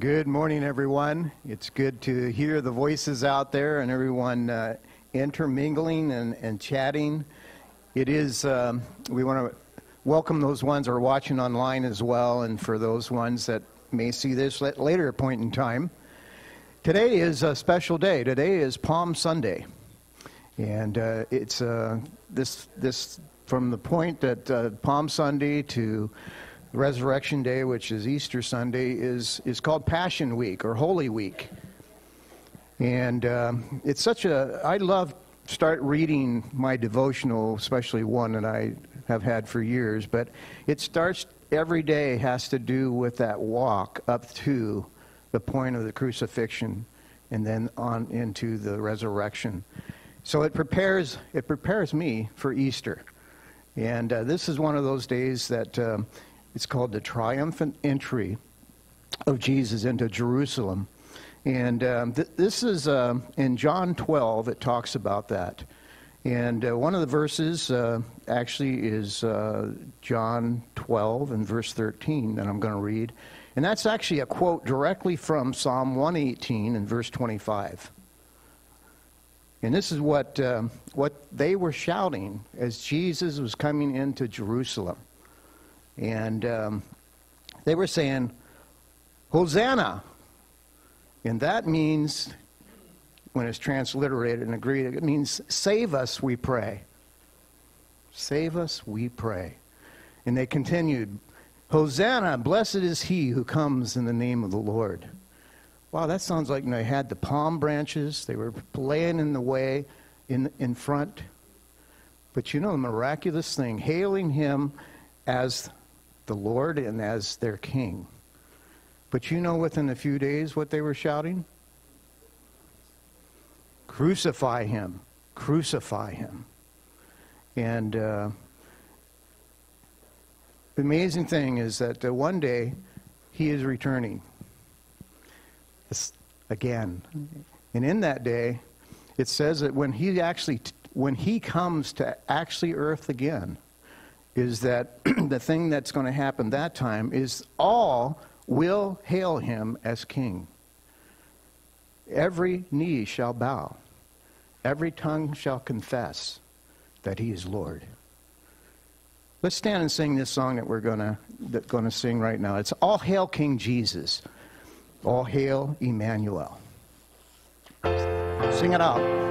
Good morning, everyone. It's good to hear the voices out there and everyone uh, intermingling and, and chatting. It is, um, we want to welcome those ones who are watching online as well, and for those ones that may see this at later point in time. Today is a special day. Today is Palm Sunday. And uh, it's uh, this, this, from the point that uh, Palm Sunday to Resurrection Day, which is Easter Sunday, is, is called Passion Week or Holy Week. And um, it's such a, I love start reading my devotional, especially one that I have had for years, but it starts every day has to do with that walk up to the point of the crucifixion and then on into the resurrection. So it prepares, it prepares me for Easter. And uh, this is one of those days that um, it's called the triumphant entry of Jesus into Jerusalem. And um, th- this is uh, in John 12, it talks about that. And uh, one of the verses uh, actually is uh, John 12 and verse 13 that I'm going to read. And that's actually a quote directly from Psalm 118 and verse 25. And this is what, um, what they were shouting as Jesus was coming into Jerusalem. And um, they were saying, Hosanna. And that means, when it's transliterated and agreed, it means save us, we pray. Save us, we pray. And they continued, Hosanna, blessed is he who comes in the name of the Lord. Wow, that sounds like they had the palm branches. They were laying in the way in, in front. But you know, the miraculous thing, hailing him as the Lord and as their king. But you know within a few days what they were shouting? Crucify him. Crucify him. And uh, the amazing thing is that uh, one day he is returning. Again. And in that day, it says that when he actually, when he comes to actually earth again, is that the thing that's going to happen that time is all will hail him as king. Every knee shall bow, every tongue shall confess that he is Lord. Let's stand and sing this song that we're going to, going to sing right now. It's All Hail King Jesus. All Hail Emmanuel. Sing it out.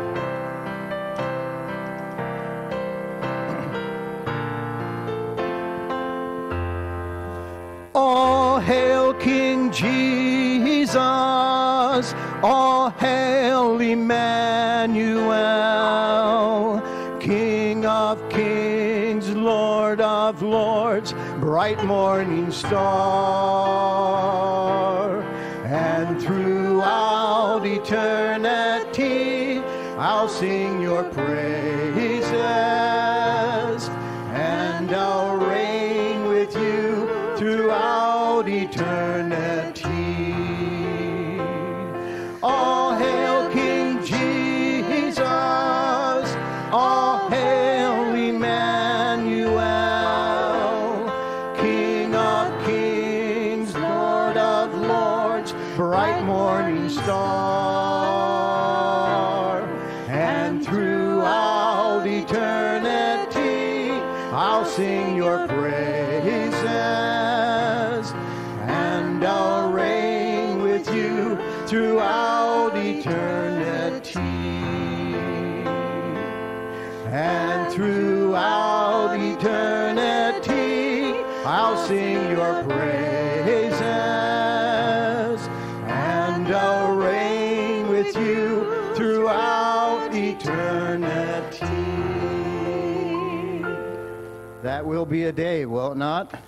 Jesus, all hail Emmanuel, King of kings, Lord of lords, bright morning star. And throughout eternity, I'll sing your praises, That will be a day, will it not?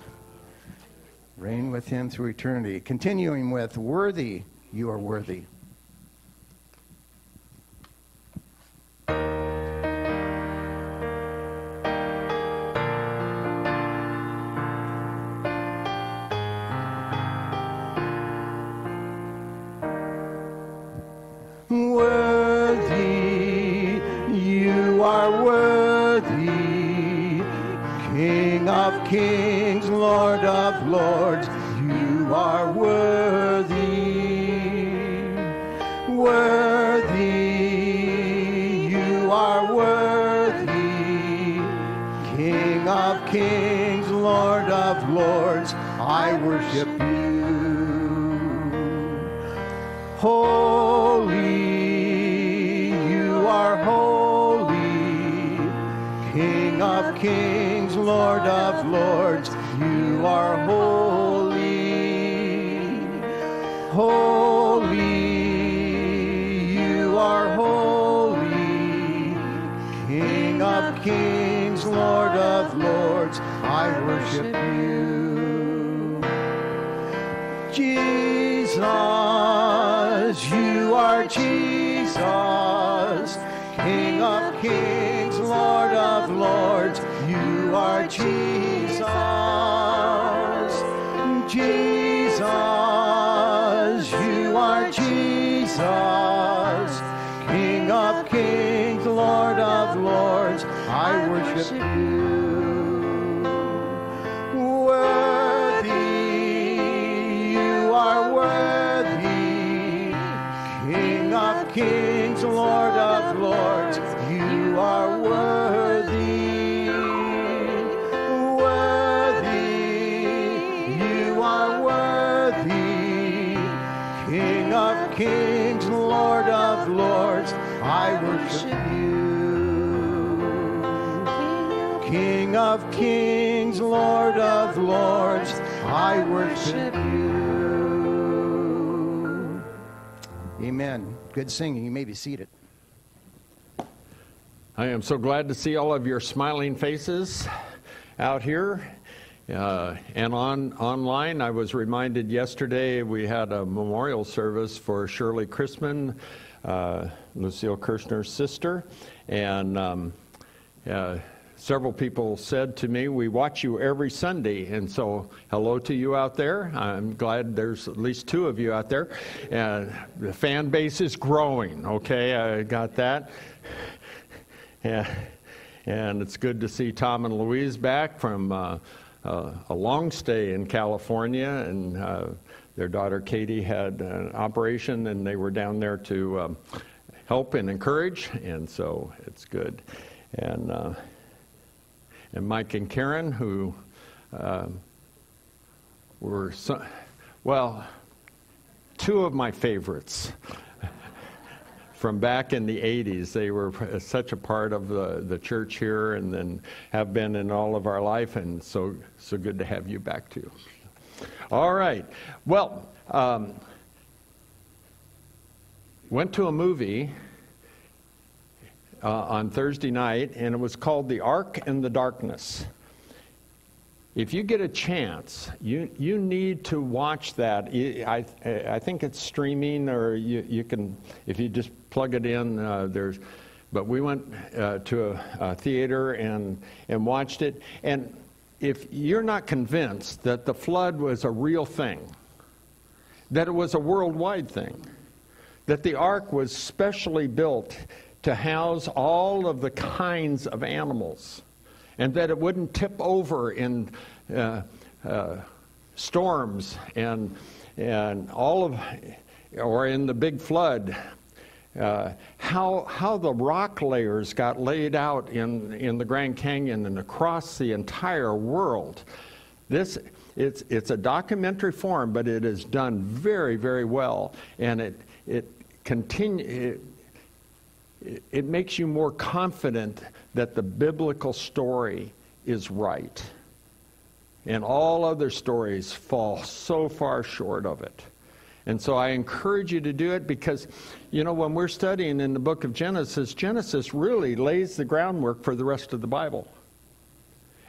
Reign with him through eternity. Continuing with, Worthy, you are worthy. kings, Lord of lords, you are worthy, worthy, you are worthy, King of kings, Lord of lords, I worship you. Holy, you are holy, King of kings. Lord of lords, you are holy. Holy, you are holy, King of kings, Lord of lords, I worship you. Jesus, you are Jesus, King of kings, you I worship you. Amen. Good singing. You may be seated. I am so glad to see all of your smiling faces out here uh, and on online. I was reminded yesterday we had a memorial service for Shirley Chrisman, uh, Lucille Kirshner's sister, and um, uh, several people said to me, "We watch you every Sunday," and so hello to you out there. I'm glad there's at least two of you out there. Uh, the fan base is growing. Okay, I got that. Yeah, and it's good to see Tom and Louise back from uh, uh, a long stay in California, and uh, their daughter Katie had an operation, and they were down there to um, help and encourage, and so it's good. And uh, and Mike and Karen, who um, were so, well, two of my favorites from back in the 80s. They were such a part of the, the church here and then have been in all of our life, and so, so good to have you back too. All right. Well, um, went to a movie uh, on Thursday night, and it was called The Ark and the Darkness. If you get a chance, you, you need to watch that. I, I think it's streaming, or you, you can, if you just plug it in, uh, there's, but we went uh, to a, a, theater and, and watched it. And if you're not convinced that the flood was a real thing, that it was a worldwide thing, that the ark was specially built to house all of the kinds of animals, and that it wouldn't tip over in uh, uh, storms and, and all of, or in the big flood. Uh, how, how the rock layers got laid out in, in the Grand Canyon and across the entire world. This, it's, it's a documentary form, but it is done very, very well. And it, it, continue, it, it makes you more confident that the biblical story is right. And all other stories fall so far short of it. And so I encourage you to do it because, you know, when we're studying in the book of Genesis, Genesis really lays the groundwork for the rest of the Bible.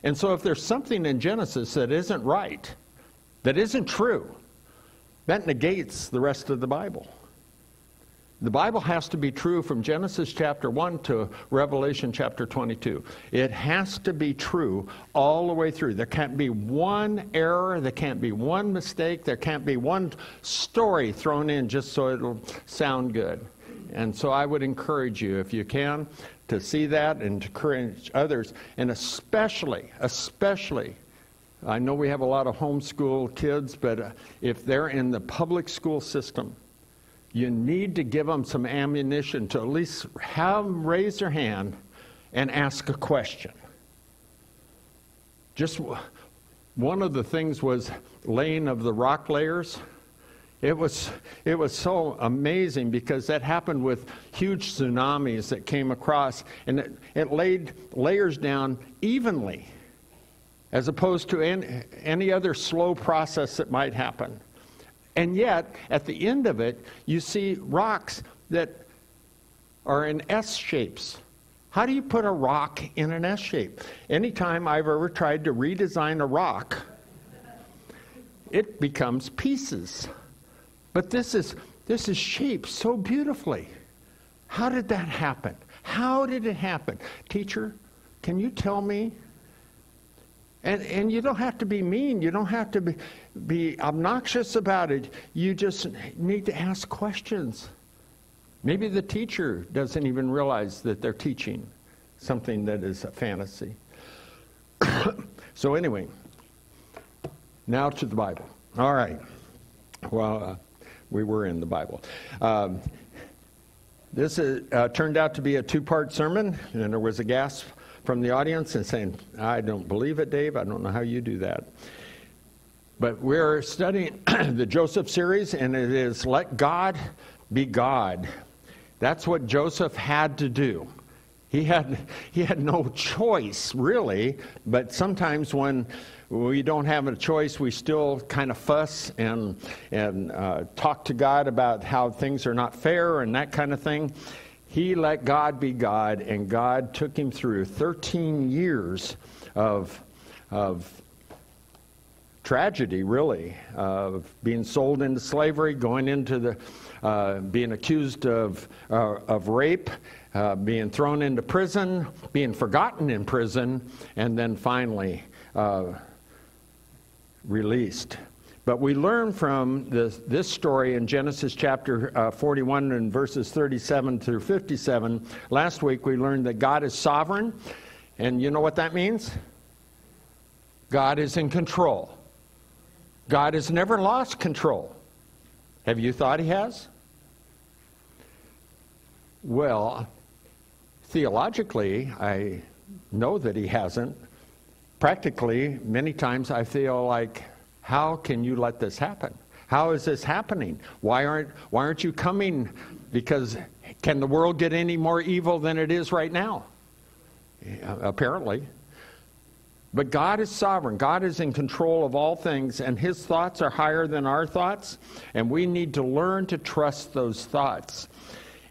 And so if there's something in Genesis that isn't right, that isn't true, that negates the rest of the Bible. The Bible has to be true from Genesis chapter 1 to Revelation chapter 22. It has to be true all the way through. There can't be one error, there can't be one mistake, there can't be one story thrown in just so it'll sound good. And so I would encourage you, if you can, to see that and to encourage others, and especially, especially, I know we have a lot of homeschool kids, but uh, if they're in the public school system, you need to give them some ammunition to at least have them raise their hand and ask a question. Just one of the things was laying of the rock layers. It was, it was so amazing because that happened with huge tsunamis that came across, and it, it laid layers down evenly, as opposed to any, any other slow process that might happen. And yet, at the end of it, you see rocks that are in S shapes. How do you put a rock in an S shape? Anytime I've ever tried to redesign a rock, it becomes pieces. But this is this is shaped so beautifully. How did that happen? How did it happen? Teacher, can you tell me? And, and you don't have to be mean. You don't have to be, be obnoxious about it. You just need to ask questions. Maybe the teacher doesn't even realize that they're teaching something that is a fantasy. so, anyway, now to the Bible. All right. Well, uh, we were in the Bible. Um, this is, uh, turned out to be a two part sermon, and there was a gasp from the audience and saying, I don't believe it, Dave. I don't know how you do that. But we're studying the Joseph series, and it is Let God Be God. That's what Joseph had to do. He had, he had no choice, really, but sometimes when we don't have a choice, we still kind of fuss and, and uh, talk to God about how things are not fair and that kind of thing. He let God be God, and God took him through 13 years of, of tragedy, really, of being sold into slavery, going into the, uh, being accused of, uh, of rape, uh, being thrown into prison, being forgotten in prison, and then finally uh, released. But we learn from this, this story in Genesis chapter uh, 41 and verses 37 through 57. Last week we learned that God is sovereign. And you know what that means? God is in control. God has never lost control. Have you thought he has? Well, theologically, I know that he hasn't. Practically, many times I feel like how can you let this happen? How is this happening? Why aren't, why aren't you coming? Because can the world get any more evil than it is right now? Apparently. But God is sovereign. God is in control of all things, and His thoughts are higher than our thoughts, and we need to learn to trust those thoughts.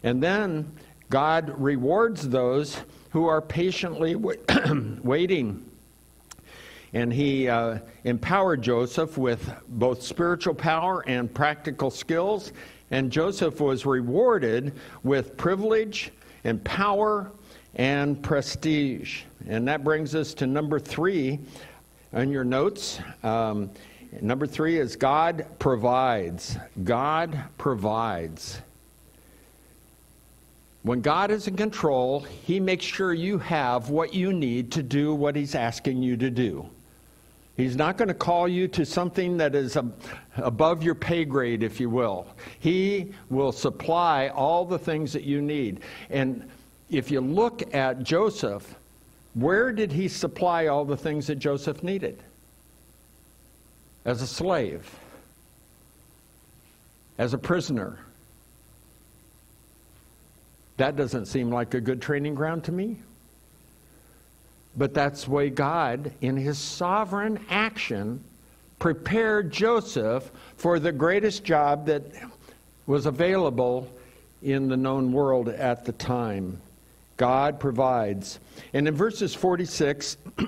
And then God rewards those who are patiently waiting and he uh, empowered Joseph with both spiritual power and practical skills. And Joseph was rewarded with privilege and power and prestige. And that brings us to number three on your notes. Um, number three is God provides. God provides. When God is in control, He makes sure you have what you need to do what He's asking you to do. He's not going to call you to something that is above your pay grade, if you will. He will supply all the things that you need. And if you look at Joseph, where did he supply all the things that Joseph needed? As a slave, as a prisoner. That doesn't seem like a good training ground to me. But that's the way God, in his sovereign action, prepared Joseph for the greatest job that was available in the known world at the time. God provides. And in verses 46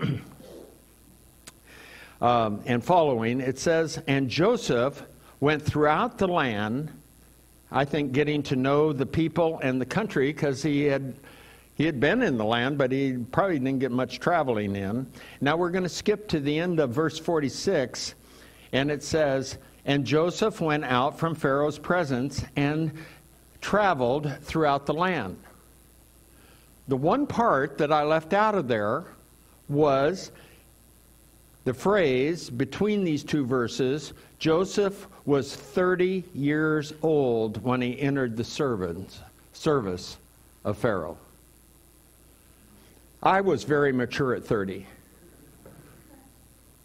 um, and following, it says, And Joseph went throughout the land, I think getting to know the people and the country because he had he had been in the land, but he probably didn't get much traveling in. Now we're going to skip to the end of verse 46, and it says, And Joseph went out from Pharaoh's presence and traveled throughout the land. The one part that I left out of there was the phrase between these two verses Joseph was 30 years old when he entered the servants, service of Pharaoh. I was very mature at 30.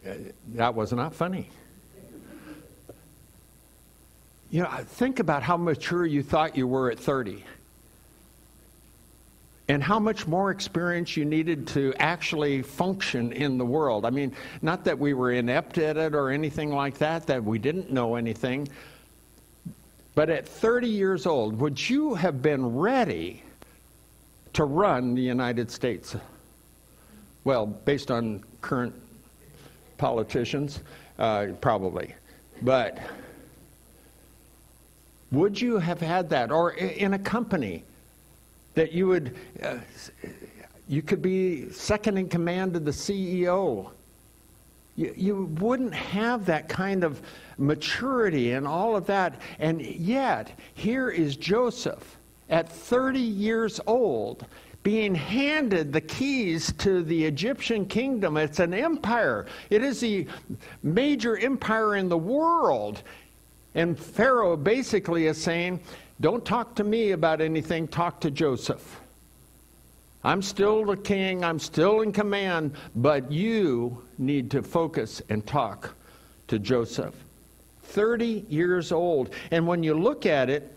Uh, that was not funny. You know, think about how mature you thought you were at 30 and how much more experience you needed to actually function in the world. I mean, not that we were inept at it or anything like that, that we didn't know anything. But at 30 years old, would you have been ready to run the United States? Well, based on current politicians, uh, probably. But would you have had that? Or in a company that you would, uh, you could be second in command to the CEO. You, you wouldn't have that kind of maturity and all of that. And yet, here is Joseph at 30 years old being handed the keys to the Egyptian kingdom. It's an empire, it is the major empire in the world. And Pharaoh basically is saying, Don't talk to me about anything, talk to Joseph. I'm still the king, I'm still in command, but you need to focus and talk to Joseph. 30 years old. And when you look at it,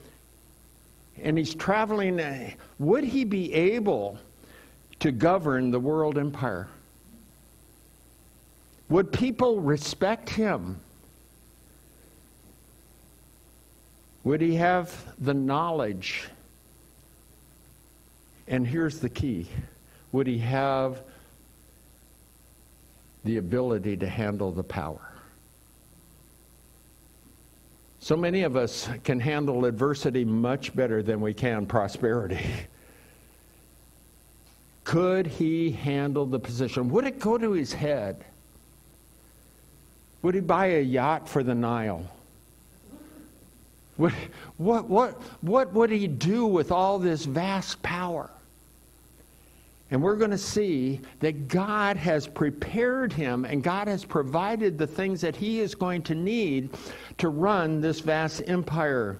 and he's traveling, uh, would he be able to govern the world empire? Would people respect him? Would he have the knowledge? And here's the key would he have the ability to handle the power? So many of us can handle adversity much better than we can prosperity. Could he handle the position? Would it go to his head? Would he buy a yacht for the Nile? What, what, what, what would he do with all this vast power? And we're going to see that God has prepared him and God has provided the things that he is going to need to run this vast empire.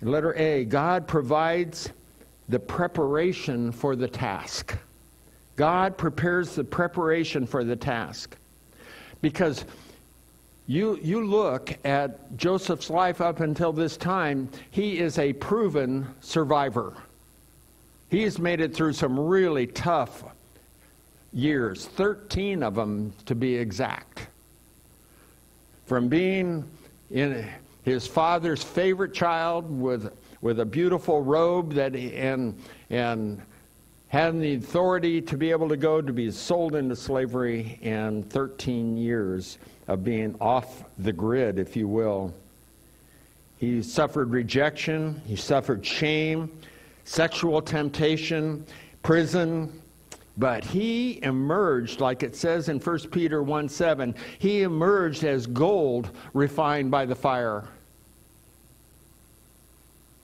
Letter A God provides the preparation for the task. God prepares the preparation for the task. Because you, you look at Joseph's life up until this time, he is a proven survivor. He's made it through some really tough years, 13 of them to be exact. From being in his father's favorite child with, with a beautiful robe that he, and, and having the authority to be able to go to be sold into slavery and 13 years of being off the grid, if you will. He suffered rejection, he suffered shame, sexual temptation, prison, but he emerged, like it says in 1 Peter 1 7, he emerged as gold refined by the fire.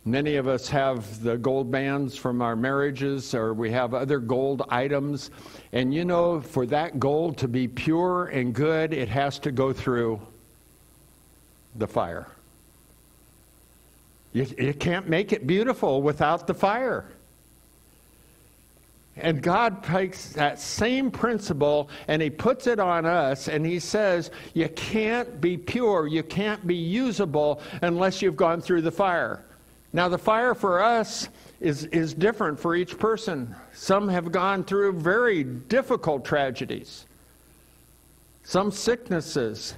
Many of us have the gold bands from our marriages, or we have other gold items. And you know, for that gold to be pure and good, it has to go through the fire. You, you can't make it beautiful without the fire. And God takes that same principle and He puts it on us, and He says, You can't be pure, you can't be usable unless you've gone through the fire. Now, the fire for us is, is different for each person. Some have gone through very difficult tragedies, some sicknesses,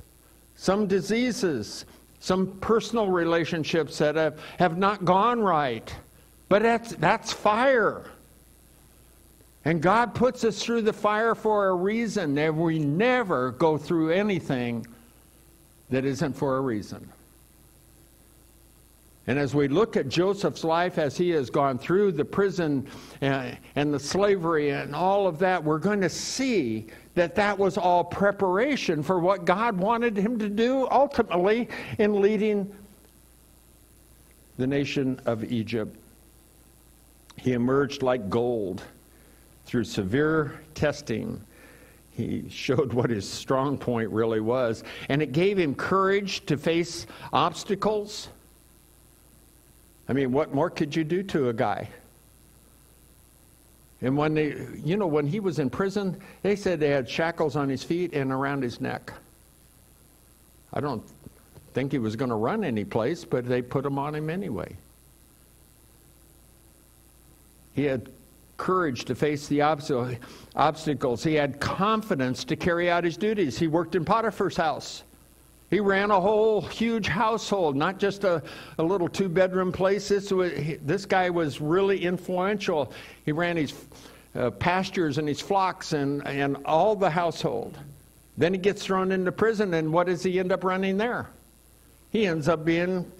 some diseases, some personal relationships that have, have not gone right. But that's, that's fire. And God puts us through the fire for a reason. And we never go through anything that isn't for a reason. And as we look at Joseph's life as he has gone through the prison and, and, the slavery and all of that, we're going to see that that was all preparation for what God wanted him to do ultimately in leading the nation of Egypt. He emerged like gold through severe testing. He showed what his strong point really was, and it gave him courage to face obstacles. I mean, what more could you do to a guy? And when they, you know, when he was in prison, they said they had shackles on his feet and around his neck. I don't think he was going to run any place, but they put them on him anyway. He had courage to face the obstacles. He had confidence to carry out his duties. He worked in Potiphar's house. He ran a whole huge household, not just a, a little two bedroom place. This, was, he, this guy was really influential. He ran his uh, pastures and his flocks and, and all the household. Then he gets thrown into prison, and what does he end up running there? He ends up being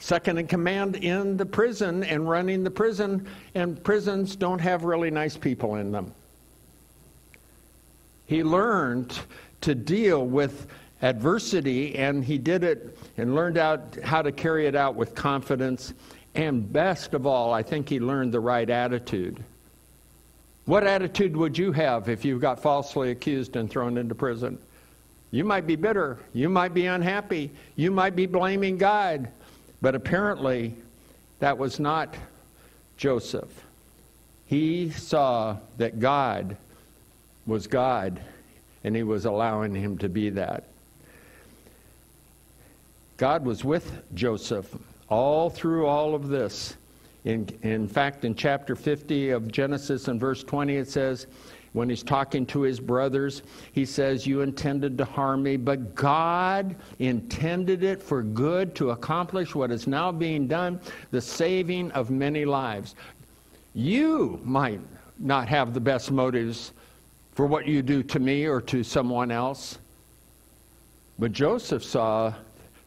second in command in the prison and running the prison, and prisons don't have really nice people in them. He learned to deal with adversity, and he did it and learned out how to carry it out with confidence. And best of all, I think he learned the right attitude. What attitude would you have if you got falsely accused and thrown into prison? You might be bitter. You might be unhappy. You might be blaming God. But apparently, that was not Joseph. He saw that God was God, and he was allowing him to be that. God was with Joseph all through all of this. In, in fact, in chapter 50 of Genesis and verse 20, it says, when he's talking to his brothers, he says, You intended to harm me, but God intended it for good to accomplish what is now being done, the saving of many lives. You might not have the best motives for what you do to me or to someone else, but Joseph saw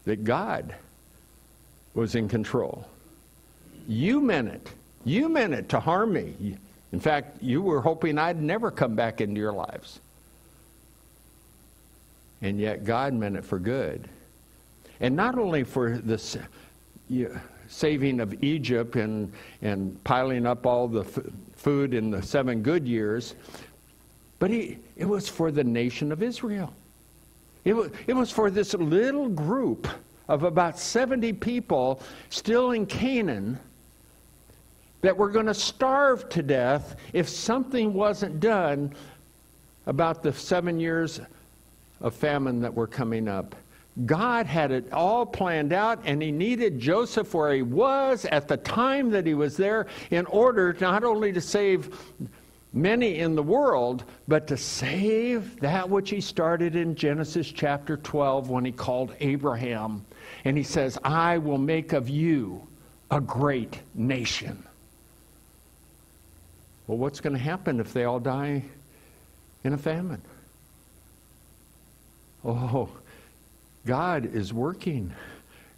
that God was in control. You meant it. You meant it to harm me. In fact, you were hoping I'd never come back into your lives. And yet God meant it for good. And not only for the saving of Egypt and, and piling up all the f- food in the seven good years, but he, it was for the nation of Israel. It was, it was for this little group of about 70 people still in Canaan that were going to starve to death if something wasn't done about the seven years of famine that were coming up. God had it all planned out, and He needed Joseph where he was at the time that he was there in order not only to save many in the world, but to save that which he started in Genesis chapter 12 when he called Abraham. And he says, I will make of you a great nation. Well, what's going to happen if they all die in a famine? Oh, God is working.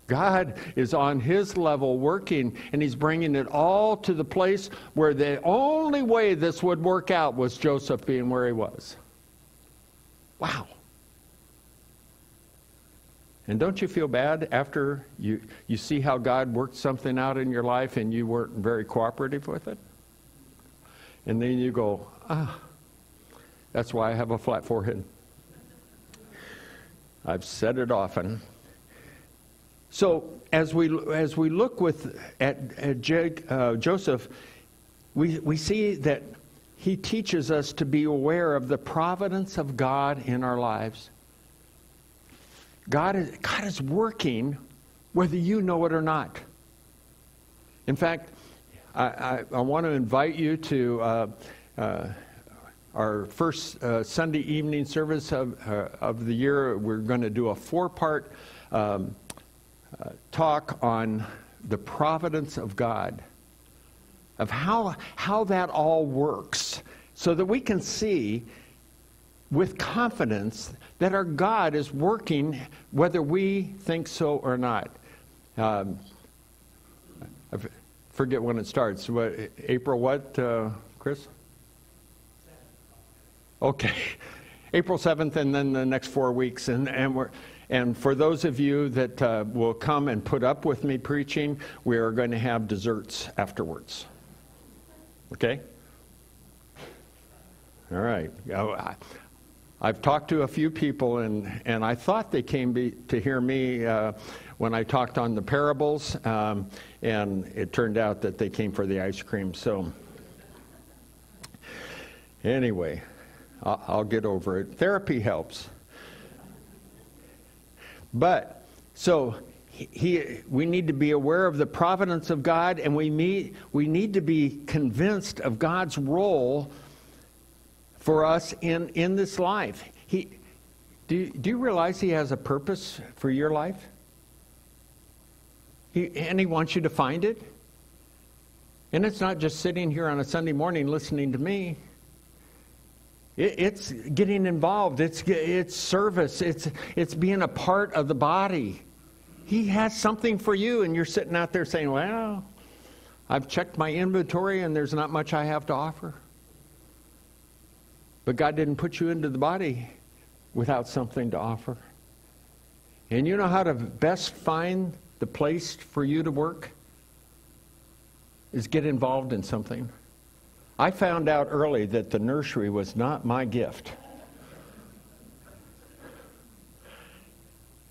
God is on his level working, and he's bringing it all to the place where the only way this would work out was Joseph being where he was. Wow. And don't you feel bad after you, you see how God worked something out in your life and you weren't very cooperative with it? And then you go, ah, that's why I have a flat forehead. I've said it often. So as we as we look with at, at uh, Joseph, we we see that he teaches us to be aware of the providence of God in our lives. God is God is working whether you know it or not. In fact, I, I, I want to invite you to. Uh, uh, our first uh, Sunday evening service of, uh, of the year, we're going to do a four part um, uh, talk on the providence of God, of how, how that all works, so that we can see with confidence that our God is working whether we think so or not. Um, I forget when it starts. What, April what, uh, Chris? Okay. April 7th and then the next four weeks. And, and we're, and for those of you that uh, will come and put up with me preaching, we are going to have desserts afterwards. Okay? All right. I've talked to a few people, and, and I thought they came be, to hear me uh, when I talked on the parables, um, and it turned out that they came for the ice cream. So Anyway, I'll, I'll get over it. Therapy helps. But, so he, we need to be aware of the providence of God, and we, meet, we need to be convinced of God's role for us in, in this life. He, do, do you realize He has a purpose for your life? He, and He wants you to find it. And it's not just sitting here on a Sunday morning listening to me. It, it's getting involved. It's, it's service. It's, it's being a part of the body. He has something for you, and you're sitting out there saying, Well, I've checked my inventory and there's not much I have to offer. But God didn't put you into the body without something to offer. And you know how to best find the place for you to work? Is get involved in something. I found out early that the nursery was not my gift.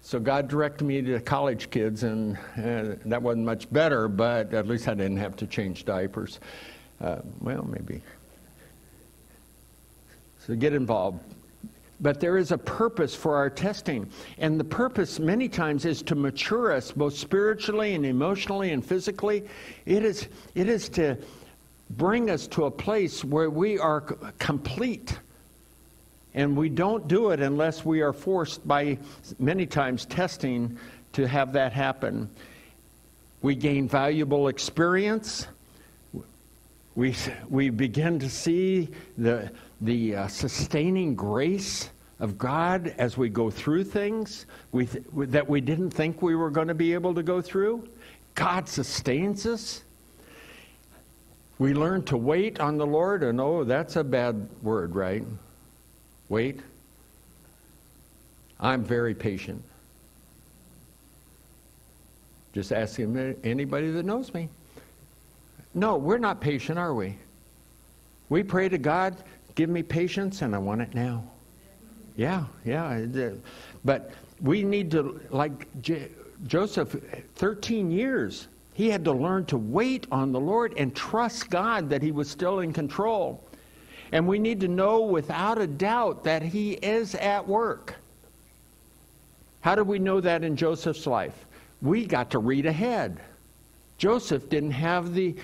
So God directed me to college kids, and, and, that wasn't much better, but at least I didn't have to change diapers. Uh, well, maybe. So get involved. But there is a purpose for our testing. And the purpose, many times, is to mature us both spiritually and emotionally and physically. It is, it is to bring us to a place where we are complete and we don't do it unless we are forced by many times testing to have that happen. We gain valuable experience. We, we begin to see the, the uh, sustaining grace of God as we go through things we th- that we didn't think we were going to be able to go through. God sustains us. We learn to wait on the Lord, and oh, that's a bad word, right? Wait. I'm very patient. Just ask anybody that knows me. No, we're not patient, are we? We pray to God, give me patience, and I want it now. Yeah, yeah. But we need to, like J- Joseph, 13 years, he had to learn to wait on the Lord and trust God that he was still in control. And we need to know without a doubt that he is at work. How do we know that in Joseph's life? We got to read ahead. Joseph didn't have the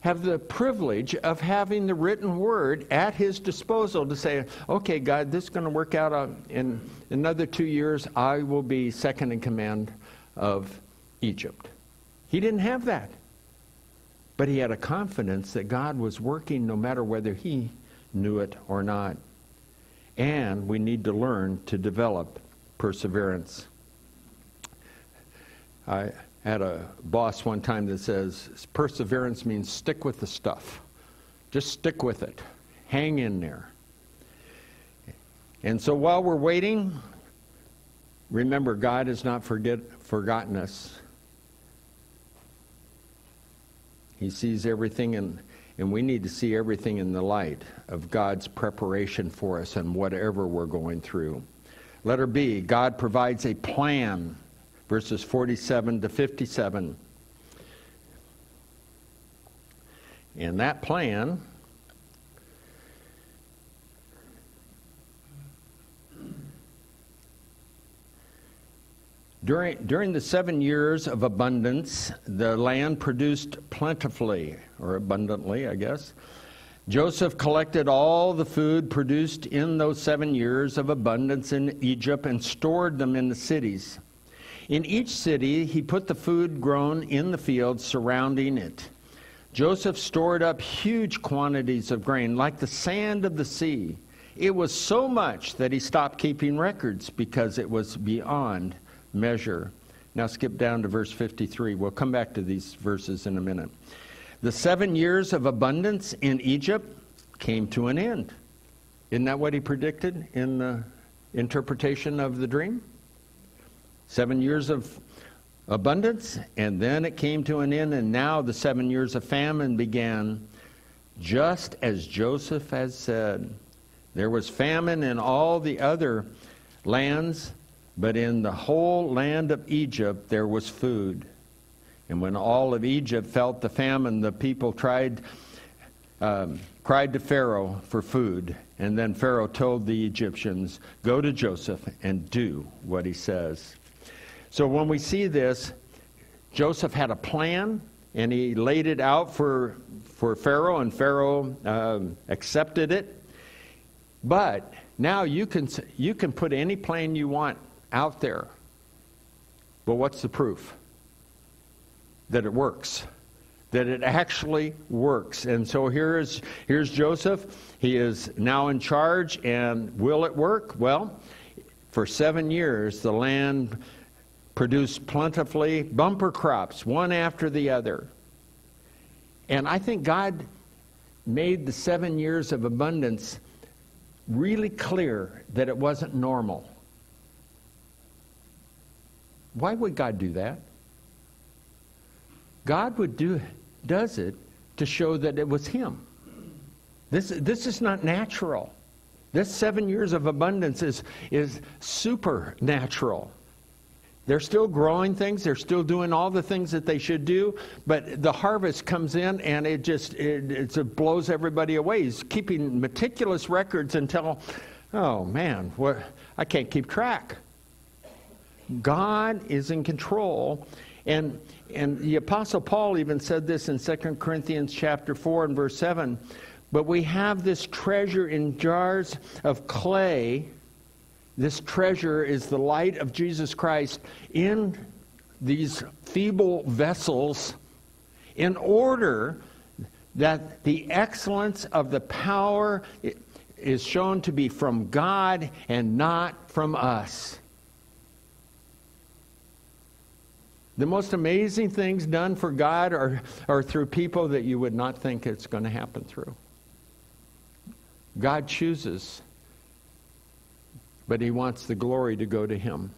have the privilege of having the written word at his disposal to say, okay, God, this is going to work out uh, in another two years. I will be second in command of Egypt. He didn't have that. But he had a confidence that God was working no matter whether he knew it or not. And we need to learn to develop perseverance. I had a boss one time that says perseverance means stick with the stuff. Just stick with it. Hang in there. And so while we're waiting, remember God has not forget, forgotten us. He sees everything and and we need to see everything in the light of God's preparation for us and whatever we're going through. Letter B, God provides a plan, verses 47 to 57. And that plan During, during the seven years of abundance, the land produced plentifully, or abundantly, I guess. Joseph collected all the food produced in those seven years of abundance in Egypt and stored them in the cities. In each city, he put the food grown in the fields surrounding it. Joseph stored up huge quantities of grain, like the sand of the sea. It was so much that he stopped keeping records because it was beyond measure. Now skip down to verse 53. We'll come back to these verses in a minute. The seven years of abundance in Egypt came to an end. Isn't that what he predicted in the interpretation of the dream? Seven years of abundance, and then it came to an end, and now the seven years of famine began, just as Joseph has said. There was famine in all the other lands but in the whole land of Egypt there was food. And when all of Egypt felt the famine, the people tried um, cried to Pharaoh for food, and then Pharaoh told the Egyptians, Go to Joseph and do what he says. So when we see this, Joseph had a plan, and he laid it out for, for Pharaoh, and Pharaoh um, accepted it. But now you can, you can put any plan you want out there. But what's the proof? That it works that it actually works. And so here's, here's Joseph. He is now in charge, and will it work? Well, for seven years, the land produced plentifully bumper crops, one after the other. And I think God made the seven years of abundance really clear that it wasn't normal. Why would God do that? God would do does it to show that it was him. This, this is not natural. This seven years of abundance is, is supernatural. They're still growing things. They're still doing all the things that they should do. But the harvest comes in and it just it, it blows everybody away. He's keeping meticulous records until, oh man, what, I can't keep track. God is in control. And and the apostle Paul even said this in 2 Corinthians chapter 4 and verse 7. But we have this treasure in jars of clay. This treasure is the light of Jesus Christ in these feeble vessels in order that the excellence of the power is shown to be from God and not from us. The most amazing things done for God are, are through people that you would not think it's going to happen through. God chooses, but He wants the glory to go to Him.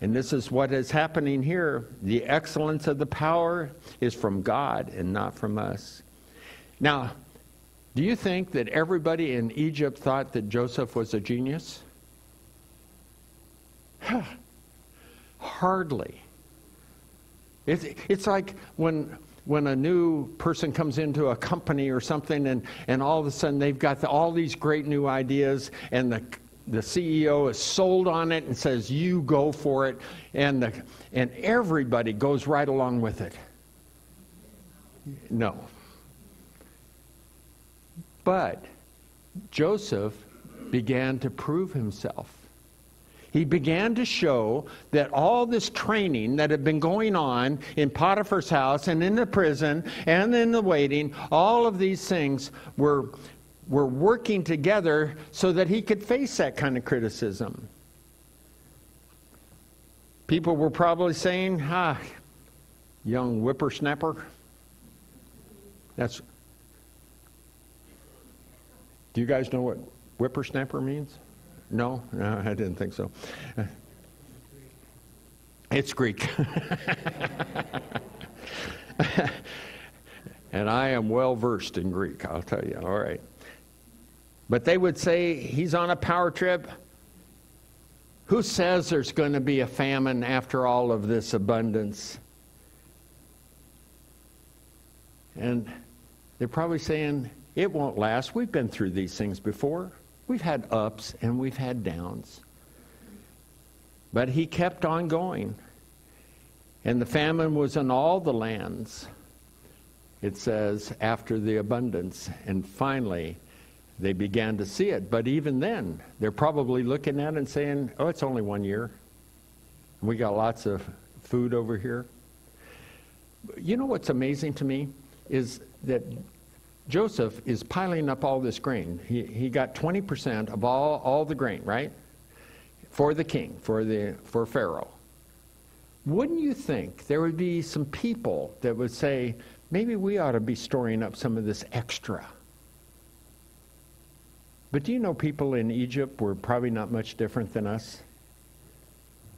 And this is what is happening here. The excellence of the power is from God and not from us. Now, do you think that everybody in Egypt thought that Joseph was a genius? Hardly. It's, it's like when, when a new person comes into a company or something and, and all of a sudden they've got the, all these great new ideas and the, the CEO is sold on it and says, you go for it. And, the, and everybody goes right along with it. No. But Joseph began to prove himself he began to show that all this training that had been going on in Potiphar's house and in the prison and in the waiting, all of these things were, were working together so that he could face that kind of criticism. People were probably saying, ah, young whippersnapper. That's. Do you guys know what whippersnapper means? No? No, I didn't think so. It's Greek. and I am well versed in Greek, I'll tell you. All right. But they would say he's on a power trip. Who says there's going to be a famine after all of this abundance? And they're probably saying, it won't last. We've been through these things before. We've had ups and we've had downs. But he kept on going. And the famine was in all the lands, it says, after the abundance. And finally, they began to see it. But even then, they're probably looking at it and saying, oh, it's only one year. We got lots of food over here. You know what's amazing to me is that Joseph is piling up all this grain. He, he got 20% of all, all the grain, right? For the king, for, the, for Pharaoh. Wouldn't you think there would be some people that would say, maybe we ought to be storing up some of this extra? But do you know people in Egypt were probably not much different than us?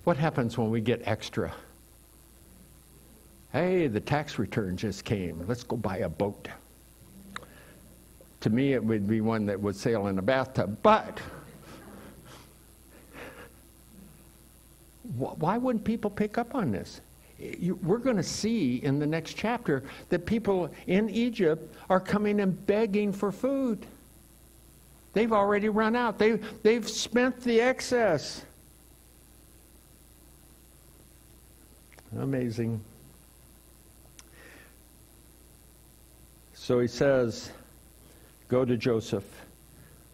What happens when we get extra? Hey, the tax return just came. Let's go buy a boat. To me, it would be one that would sail in a bathtub. But why wouldn't people pick up on this? you, we're going to see in the next chapter that people in Egypt are coming and begging for food. They've already run out, they, they've spent the excess. Amazing. So he says, Go to Joseph.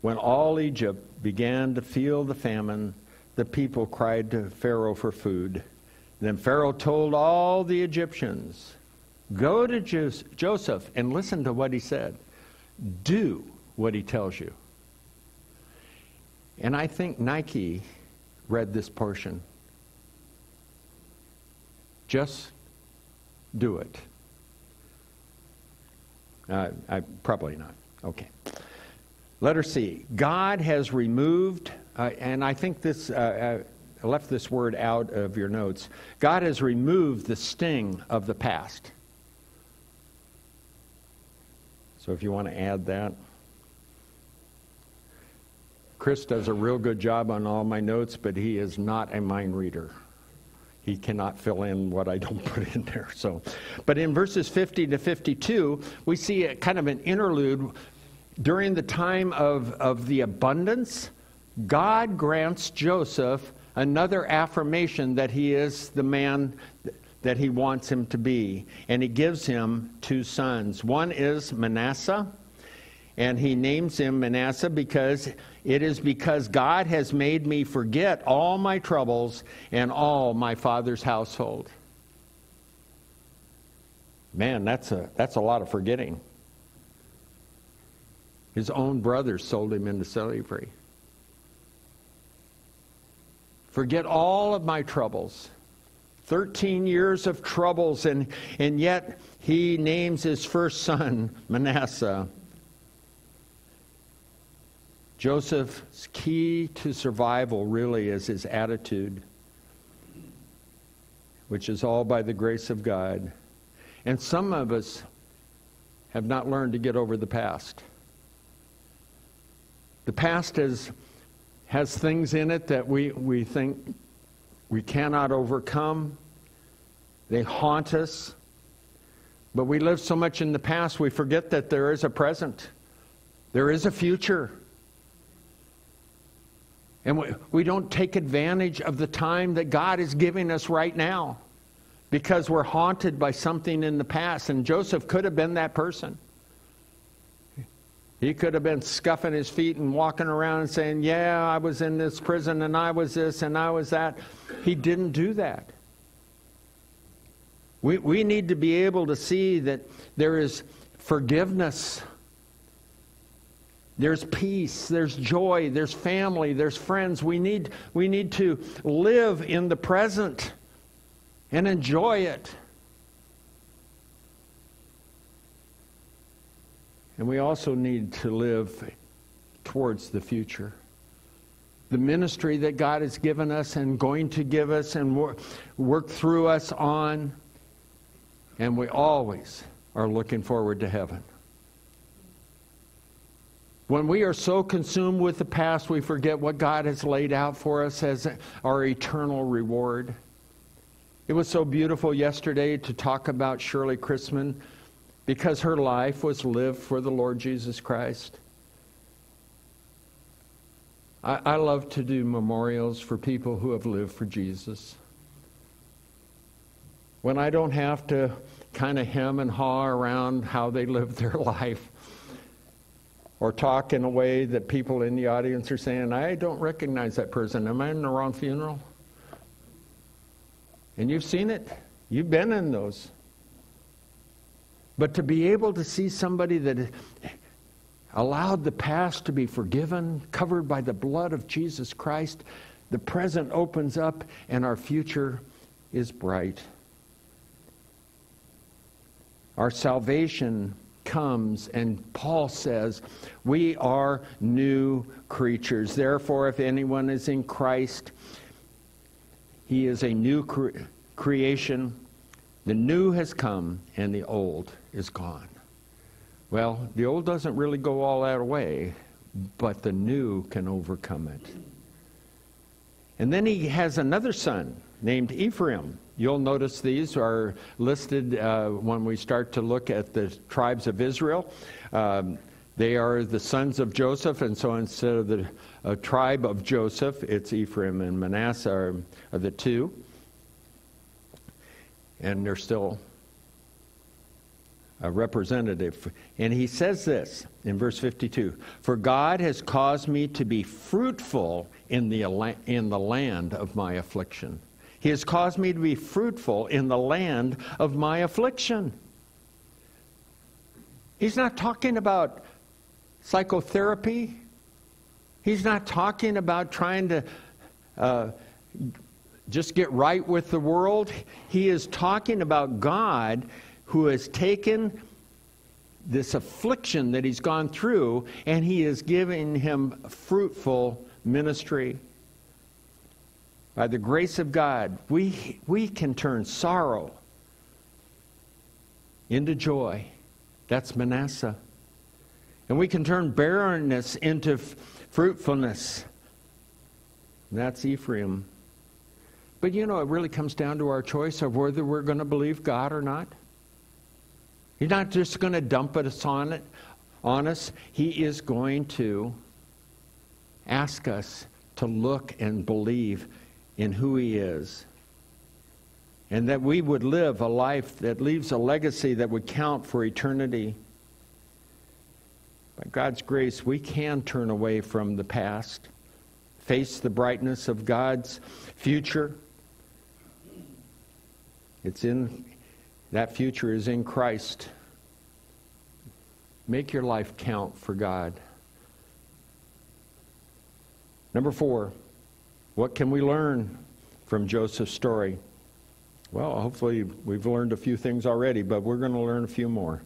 When all Egypt began to feel the famine, the people cried to Pharaoh for food. Then Pharaoh told all the Egyptians, Go to Joseph and listen to what he said. Do what he tells you. And I think Nike read this portion. Just do it. Uh, I, probably not. Okay. Letter C. God has removed, uh, and I think this, uh, uh, I left this word out of your notes. God has removed the sting of the past. So if you want to add that. Chris does a real good job on all my notes, but he is not a mind reader. He cannot fill in what I don't put in there. So, but in verses 50 to 52, we see a kind of an interlude during the time of, of the abundance. God grants Joseph another affirmation that he is the man that he wants him to be. And he gives him two sons. One is Manasseh, and he names him Manasseh because it is because God has made me forget all my troubles and all my father's household. Man, that's a, that's a lot of forgetting. His own brothers sold him into slavery. Forget all of my troubles. 13 years of troubles, and, and yet he names his first son Manasseh. Joseph's key to survival really is his attitude, which is all by the grace of God. And some of us have not learned to get over the past. The past has, has things in it that we, we think we cannot overcome. They haunt us. But we live so much in the past, we forget that there is a present, there is a future. And we, we don't take advantage of the time that God is giving us right now because we're haunted by something in the past. And Joseph could have been that person. He could have been scuffing his feet and walking around and saying, Yeah, I was in this prison and I was this and I was that. He didn't do that. We, we need to be able to see that there is forgiveness there's peace, there's joy, there's family, there's friends. We need, we need to live in the present and enjoy it. And we also need to live towards the future. The ministry that God has given us and going to give us and work, work through us on. And we always are looking forward to heaven. When we are so consumed with the past, we forget what God has laid out for us as our eternal reward. It was so beautiful yesterday to talk about Shirley Chrisman because her life was lived for the Lord Jesus Christ. I, I love to do memorials for people who have lived for Jesus. When I don't have to kind of hem and haw around how they lived their life or talk in a way that people in the audience are saying, I don't recognize that person. Am I in the wrong funeral? And you've seen it, you've been in those. But to be able to see somebody that allowed the past to be forgiven, covered by the blood of Jesus Christ, the present opens up and our future is bright. Our salvation comes, and Paul says, We are new creatures. Therefore, if anyone is in Christ, he is a new cre- creation. The new has come, and the old is gone. Well, the old doesn't really go all that way, but the new can overcome it. And then he has another son named Ephraim. you'll notice these are listed uh, when we start to look at the tribes of Israel. Um, they are the sons of Joseph, and so instead of the uh, tribe of Joseph, it's Ephraim and Manasseh are, are the two. And they're still a representative. And he says this in verse 52 For God has caused me to be fruitful in the, in the land of my affliction. He has caused me to be fruitful in the land of my affliction. He's not talking about psychotherapy. He's not talking about trying to uh, just get right with the world. He is talking about God who has taken this affliction that he's gone through and he is giving him fruitful ministry. By the grace of God, we, we can turn sorrow into joy. That's Manasseh. And we can turn barrenness into fruitfulness. That's Ephraim. But you know, it really comes down to our choice of whether we're going to believe God or not. He's not just going to dump us on it on us. He is going to ask us to look and believe in who he is. And that we would live a life that leaves a legacy that would count for eternity. By God's grace, we can turn away from the past, face the brightness of God's future. It's in that future is in Christ. Make your life count for God. Number four, what can we learn from Joseph's story? Well, hopefully we've learned a few things already, but we're going to learn a few more.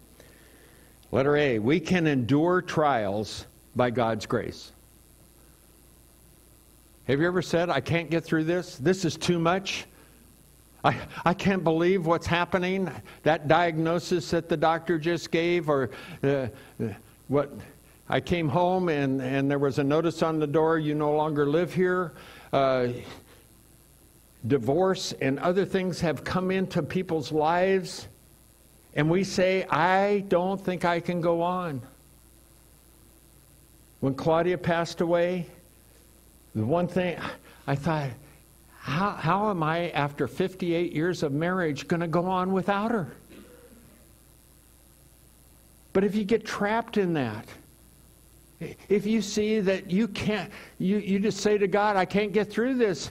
Letter A, we can endure trials by God's grace. Have you ever said, I can't get through this? This is too much? I, I can't believe what's happening. That diagnosis that the doctor just gave, or uh, what I came home and, and there was a notice on the door, you no longer live here. Uh, divorce and other things have come into people's lives, and we say, I don't think I can go on. When Claudia passed away, the one thing I thought, how, how am I, after 58 years of marriage, going to go on without her? But if you get trapped in that, if you see that you can't, you, you just say to God, I can't get through this,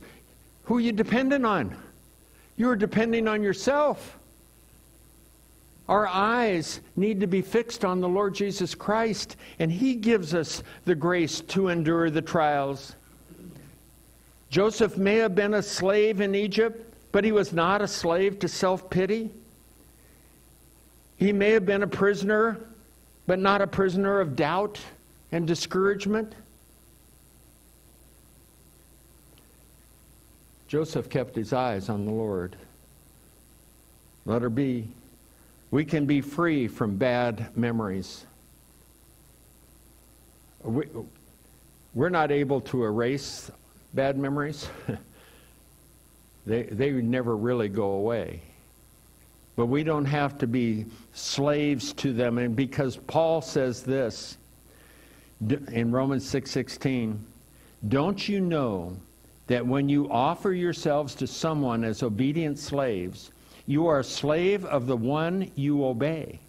who are you dependent on? You're depending on yourself. Our eyes need to be fixed on the Lord Jesus Christ, and He gives us the grace to endure the trials. Joseph may have been a slave in Egypt, but he was not a slave to self pity. He may have been a prisoner, but not a prisoner of doubt and discouragement. Joseph kept his eyes on the Lord. Letter B. We can be free from bad memories. We, we're not able to erase bad memories, they, they never really go away. But we don't have to be slaves to them. And because Paul says this in Romans 6:16, don't you know that when you offer yourselves to someone as obedient slaves, you are a slave of the one you obey?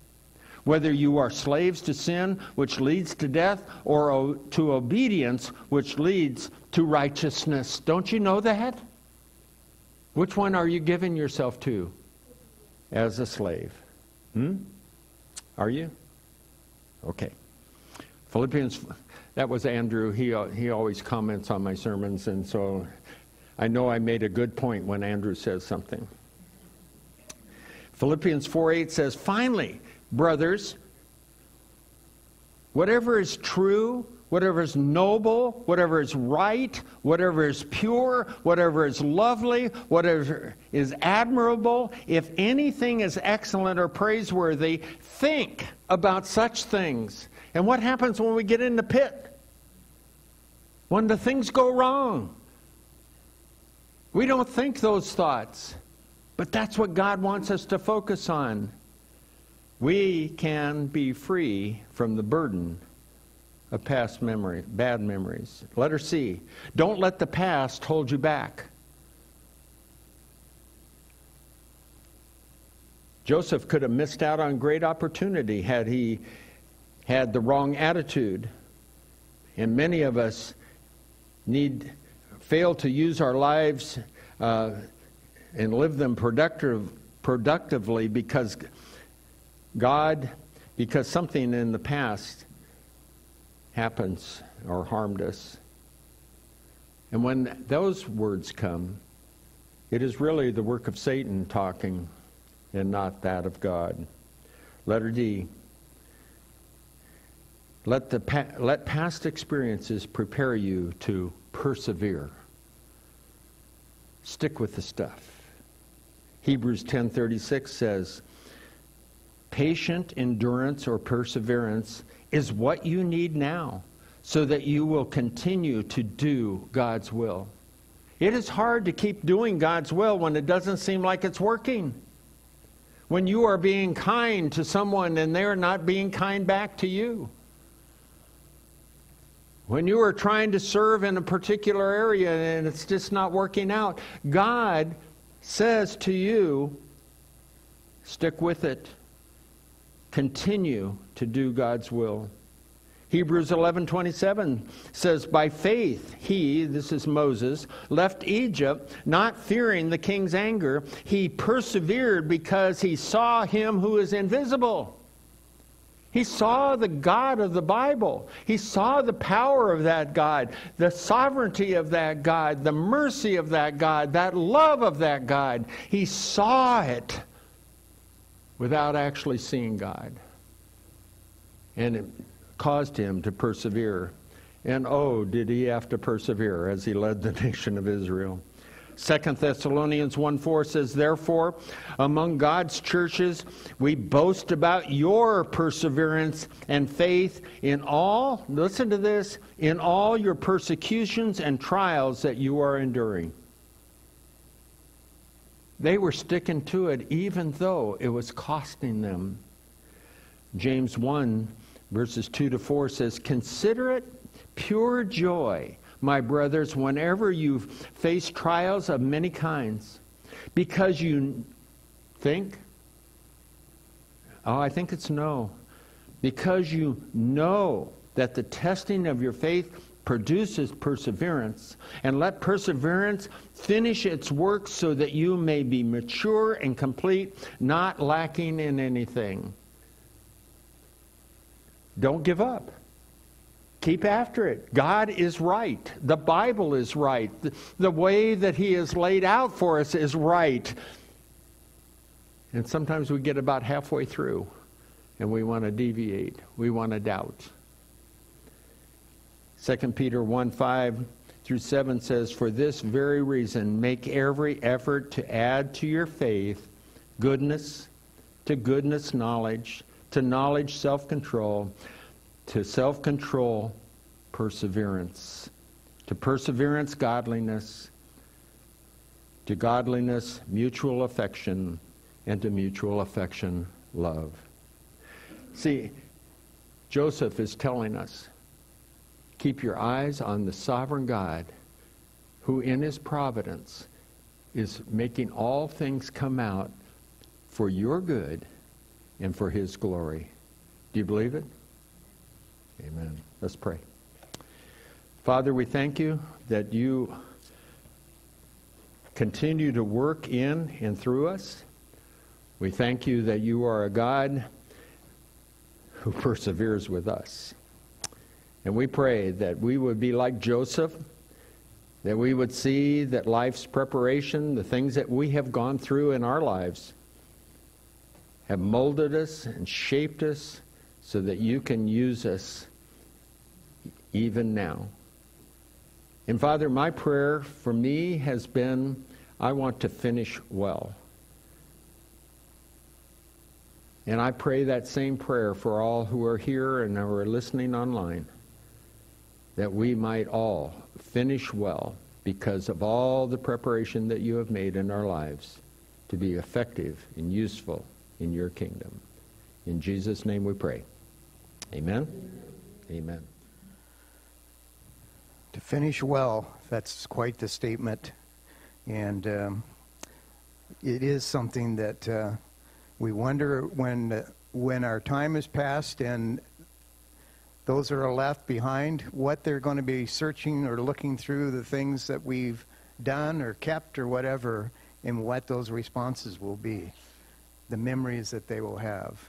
whether you are slaves to sin, which leads to death, or to obedience, which leads to righteousness. Don't you know that? Which one are you giving yourself to as a slave? Hmm? Are you? Okay. Philippians, that was Andrew. He, he always comments on my sermons, and so I know I made a good point when Andrew says something. Philippians 4 8 says, Finally, brothers, whatever is true, whatever is noble, whatever is right, whatever is pure, whatever is lovely, whatever is admirable, if anything is excellent or praiseworthy, think about such things. And what happens when we get in the pit? When the things go wrong? We don't think those thoughts. But that's what God wants us to focus on. We can be free from the burden of past memory, bad memories. Letter C. Don't let the past hold you back. Joseph could have missed out on great opportunity had he had the wrong attitude. And many of us need fail to use our lives uh, and live them productive, productively because God, because something in the past happens or harmed us. And when those words come, it is really the work of Satan talking and not that of God. Letter D. Let, the pa- let past experiences prepare you to persevere. Stick with the stuff. Hebrews 10:36 says, "Patient endurance or perseverance is what you need now so that you will continue to do God's will." It is hard to keep doing God's will when it doesn't seem like it's working. When you are being kind to someone and they're not being kind back to you. When you are trying to serve in a particular area and it's just not working out, God says to you, stick with it. Continue to do God's will. Hebrews 11:27 says by faith he this is Moses left Egypt not fearing the king's anger he persevered because he saw him who is invisible he saw the God of the Bible. He saw the power of that God, the sovereignty of that God, the mercy of that God, that love of that God. He saw it without actually seeing God. And it caused him to persevere. And oh, did he have to persevere as he led the nation of Israel. 2 Thessalonians 1 4 says, Therefore, among God's churches, we boast about your perseverance and faith in all, listen to this, in all your persecutions and trials that you are enduring. They were sticking to it even though it was costing them. James 1, verses 2 to 4 says, Consider it pure joy my brothers, whenever you face trials of many kinds, because you think, oh, I think it's no, because you know that the testing of your faith produces perseverance, and let perseverance finish its work so that you may be mature and complete, not lacking in anything. Don't give up. Keep after it. God is right. The Bible is right. The, way that He has laid out for us is right. And sometimes we get about halfway through and we want to deviate. We want to doubt. 2 Peter 1 5 through 7 says, For this very reason, make every effort to add to your faith goodness, to goodness, knowledge, to knowledge, self control to self control, perseverance. To perseverance, godliness. To godliness, mutual affection. And to mutual affection, love. See, Joseph is telling us keep your eyes on the sovereign God who, in his providence, is making all things come out for your good and for his glory. Do you believe it? Amen. Let's pray. Father, we thank you that you continue to work in and through us. We thank you that you are a God who perseveres with us. And we pray that we would be like Joseph, that we would see that life's preparation, the things that we have gone through in our lives, have molded us and shaped us so that you can use us even now. And Father, my prayer for me has been I want to finish well. And I pray that same prayer for all who are here and who are listening online, that we might all finish well because of all the preparation that you have made in our lives. to be effective and useful in your kingdom. In Jesus' name we pray. Amen. Amen. To finish well, that's quite the statement. And um, it is something that uh, we wonder when, uh, when our time is past and those that are left behind, what they're going to be searching or looking through the things that we've done or kept or whatever, and what those responses will be, the memories that they will have.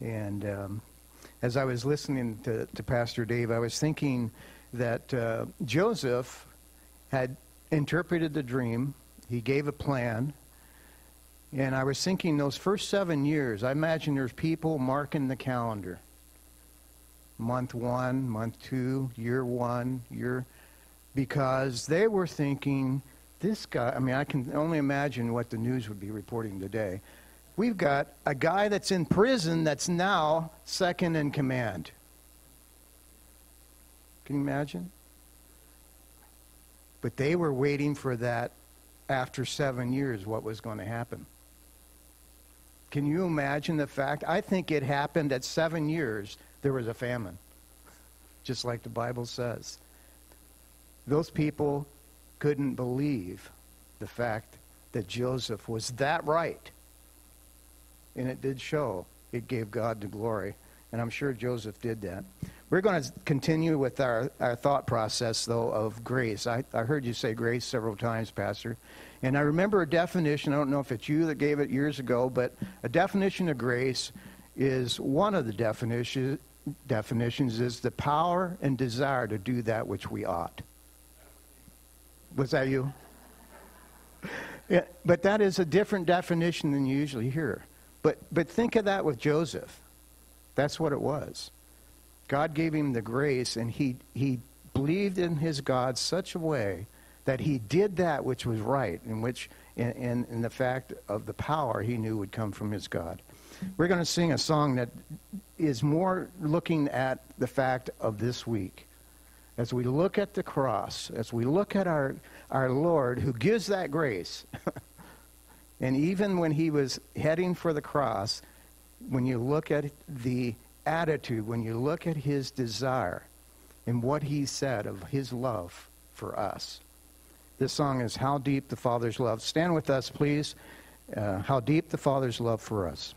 And um, as I was listening to, to Pastor Dave, I was thinking that uh, Joseph had interpreted the dream, he gave a plan. And I was thinking those first seven years, I imagine there's people marking the calendar. Month one, month two, year one, year, because they were thinking, this guy, I mean, I can only imagine what the news would be reporting today. We've got a guy that's in prison that's now second in command. Can you imagine? But they were waiting for that after seven years, what was going to happen. Can you imagine the fact? I think it happened at seven years, there was a famine, just like the Bible says. Those people couldn't believe the fact that Joseph was that right. And it did show. It gave God the glory. And I'm sure Joseph did that. We're going to continue with our, our thought process, though, of grace. I, I heard you say grace several times, Pastor. And I remember a definition, I don't know if it's you that gave it years ago, but a definition of grace is one of the definition, definitions is the power and desire to do that which we ought. Was that you? Yeah, but that is a different definition than you usually hear. But, but think of that with Joseph. That's what it was. God gave him the grace, and he, he believed in his God such a way that he did that which was right, in which in, in, in the fact of the power he knew would come from his God. We're going to sing a song that is more looking at the fact of this week. As we look at the cross, as we look at our, our Lord who gives that grace, and even when he was heading for the cross, when you look at the attitude, when you look at his desire and what he said of his love for us. This song is How Deep the Father's Love. Stand with us, please. Uh, How Deep the Father's Love for Us.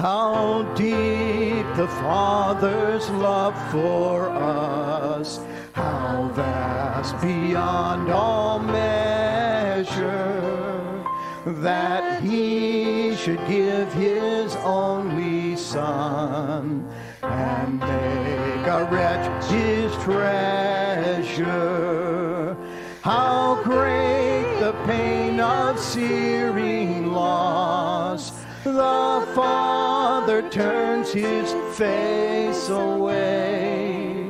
How deep the Father's love for us, how vast beyond all measure, that he should give his only Son and make a wretch his treasure. How great the pain of searing loss the Father turns his face away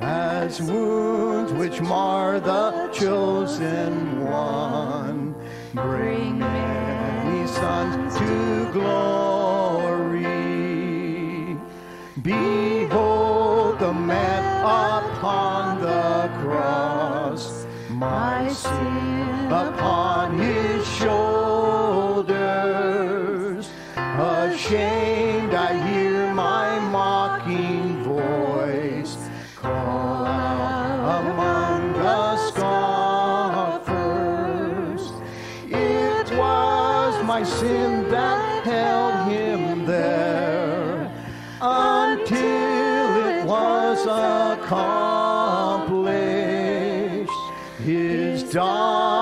as wounds which mar the chosen one bring many sons to glory. Behold the man upon the cross, my sin upon his shoulders. Ashamed, I hear my mocking voice call out among the scoffers. It was my sin that held him there accomplished. His dying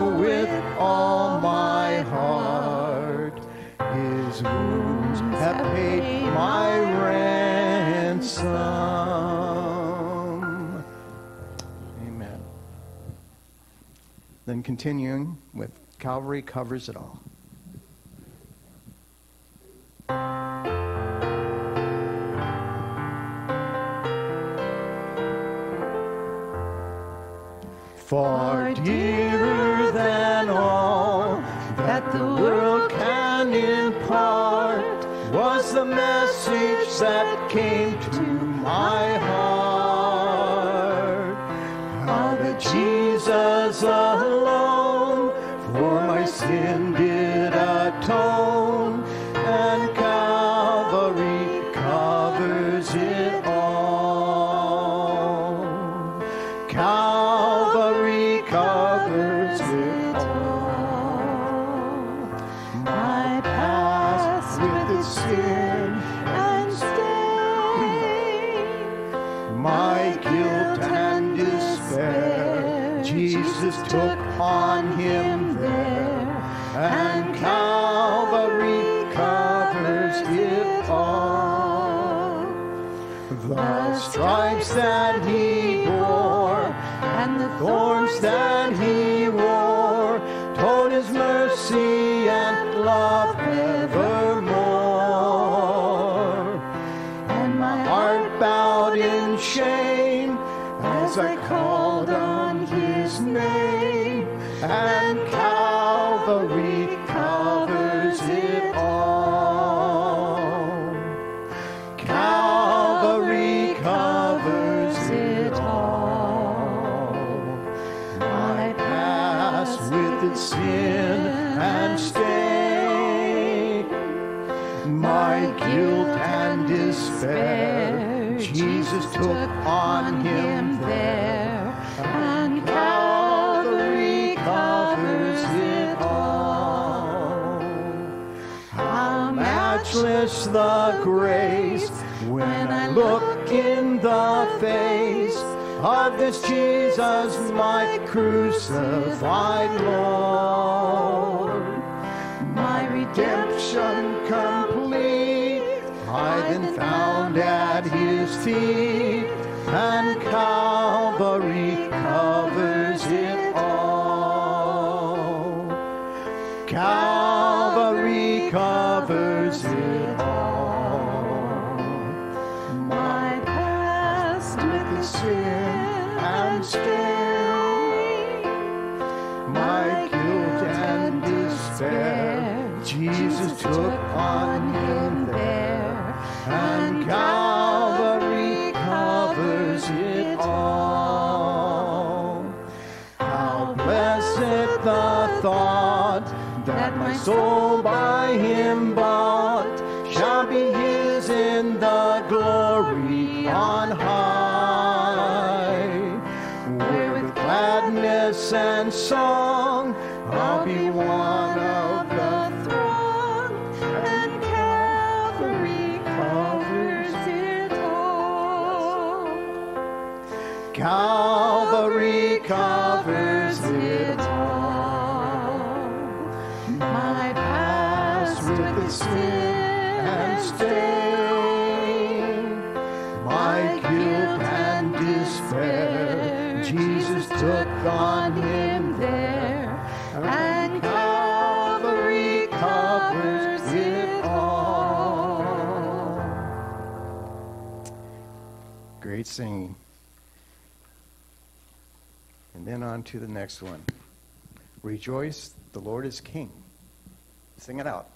Then continuing with Calvary covers it all. Far dearer than all that the world can impart was the message that came to my heart. How that Jesus alone for my sin he bore and the thorns that he wore told his mercy of this Jesus, my crucified Lord. My redemption complete, I then found at his feet, and Calvary my guilt and despair, Jesus took singing. And then on to the next one. Rejoice, the Lord is King. Sing it out.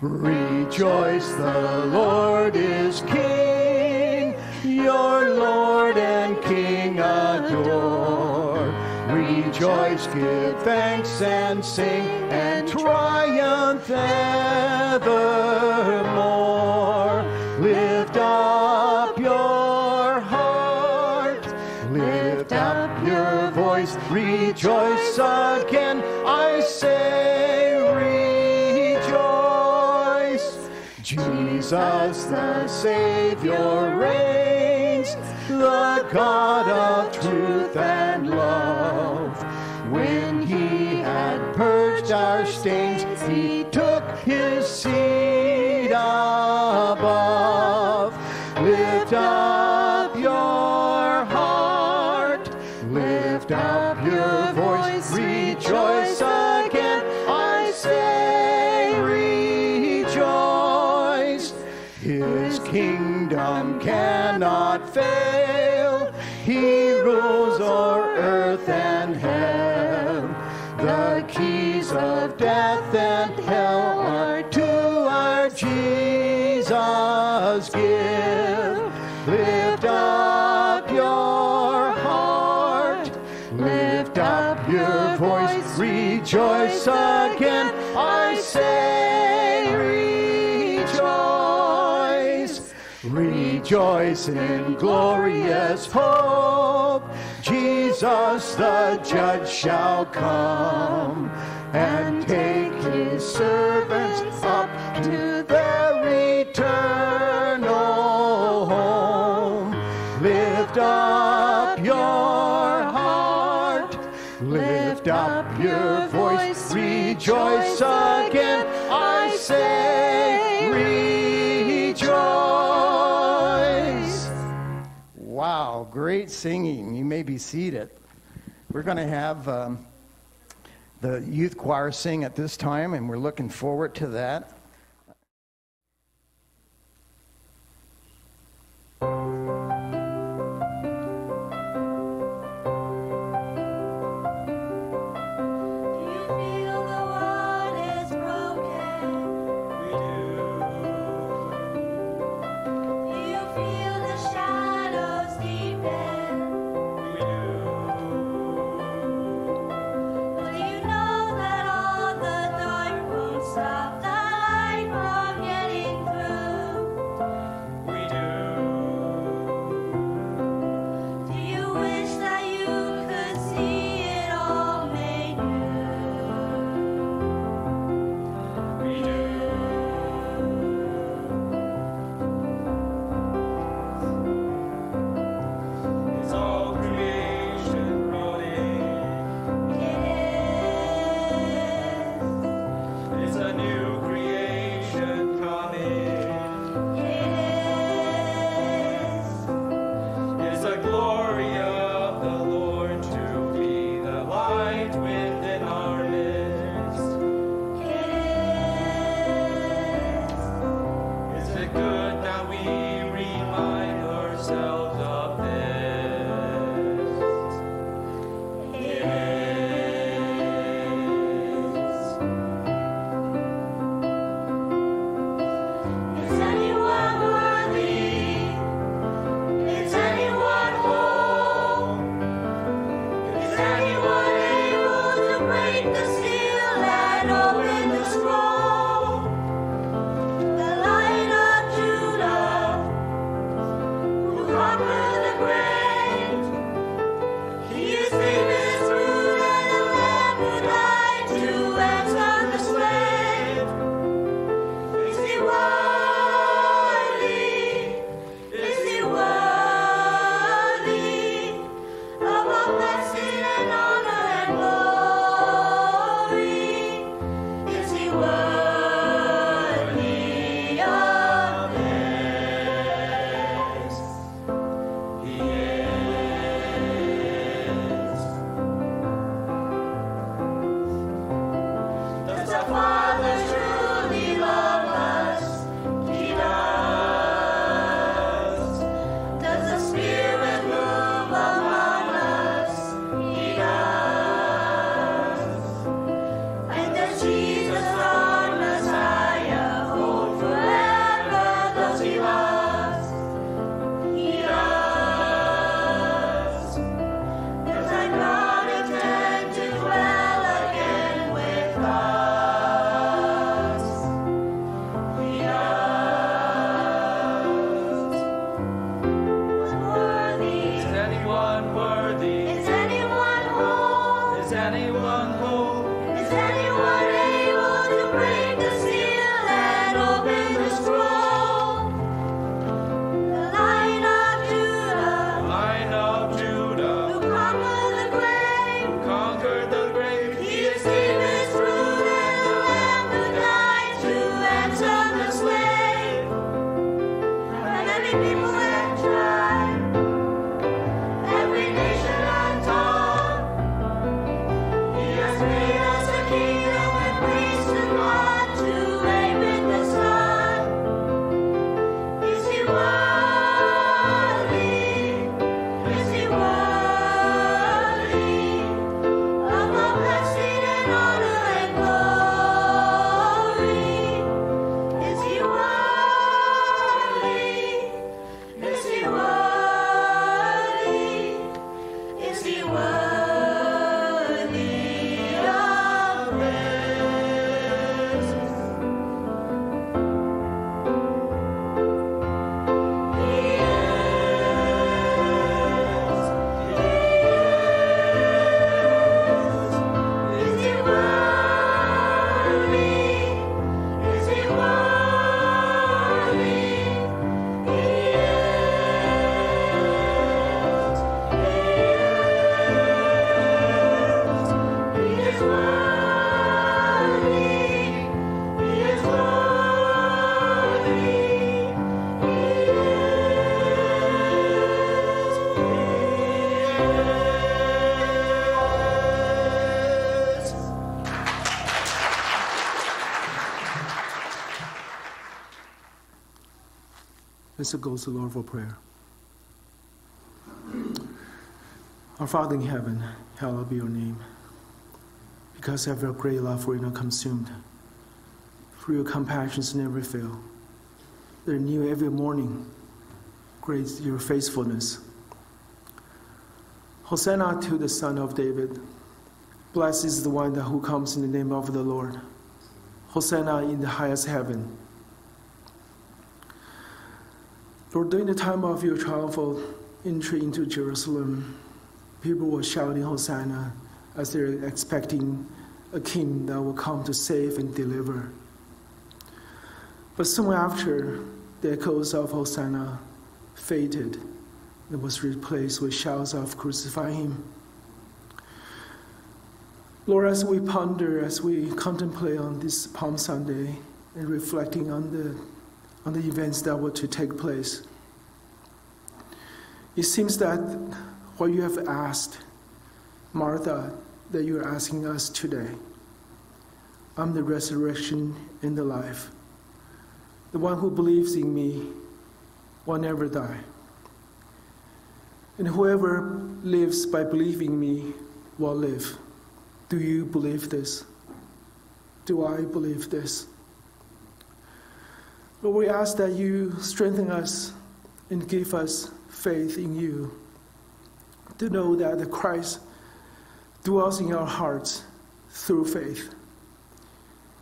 Rejoice, the Lord is Rejoice, give thanks and sing and triumph evermore. Lift up your heart, lift up your voice, rejoice again. I say, rejoice. Jesus the Savior reigns, the God of truth stains, he took his seat rejoice again. I say, rejoice. Rejoice in glorious hope. Jesus the judge shall come and take his servants up to their eternal say, rejoice. Wow, great singing. You may be seated. We're going to have um, the youth choir sing at this time, and we're looking forward to that. So goes the Lord for prayer. Our Father in heaven, hallowed be your name. Because of your great love, we're not consumed. For your compassions never fail. They're new every morning. Great your faithfulness. Hosanna to the Son of David. Blessed is the one who comes in the name of the Lord. Hosanna in the highest heaven. Lord, during the time of your triumphal entry into Jerusalem, people were shouting Hosanna as they're expecting a king that will come to save and deliver. But soon after, the echoes of Hosanna faded and was replaced with shouts of crucify him. Lord, as we ponder, as we contemplate on this Palm Sunday and reflecting on the, on the events that were to take place, it seems that what you have asked Martha, that you are asking us today. I'm the resurrection and the life. The one who believes in me will never die. And whoever lives by believing me will live. Do you believe this? Do I believe this? Lord, we ask that you strengthen us and give us faith in you to know that the Christ dwells in our hearts through faith.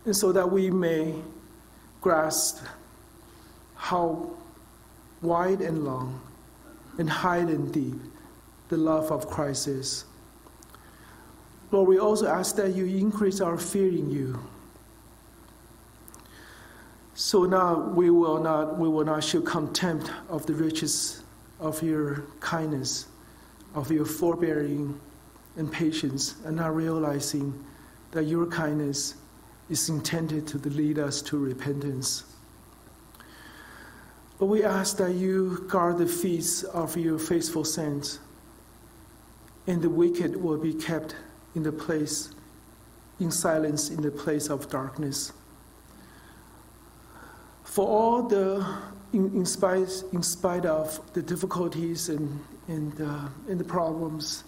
And so that we may grasp how wide and long and high and deep the love of Christ is. Lord, we also ask that you increase our fear in you. So now we will not we will not show contempt of the riches of your kindness, of your forbearing and patience, and not realizing that your kindness is intended to lead us to repentance. But we ask that you guard the feet of your faithful saints, and the wicked will be kept in the place, in silence, in the place of darkness. For all the, in, in, spite, in spite of the difficulties and, and, uh, and the problems,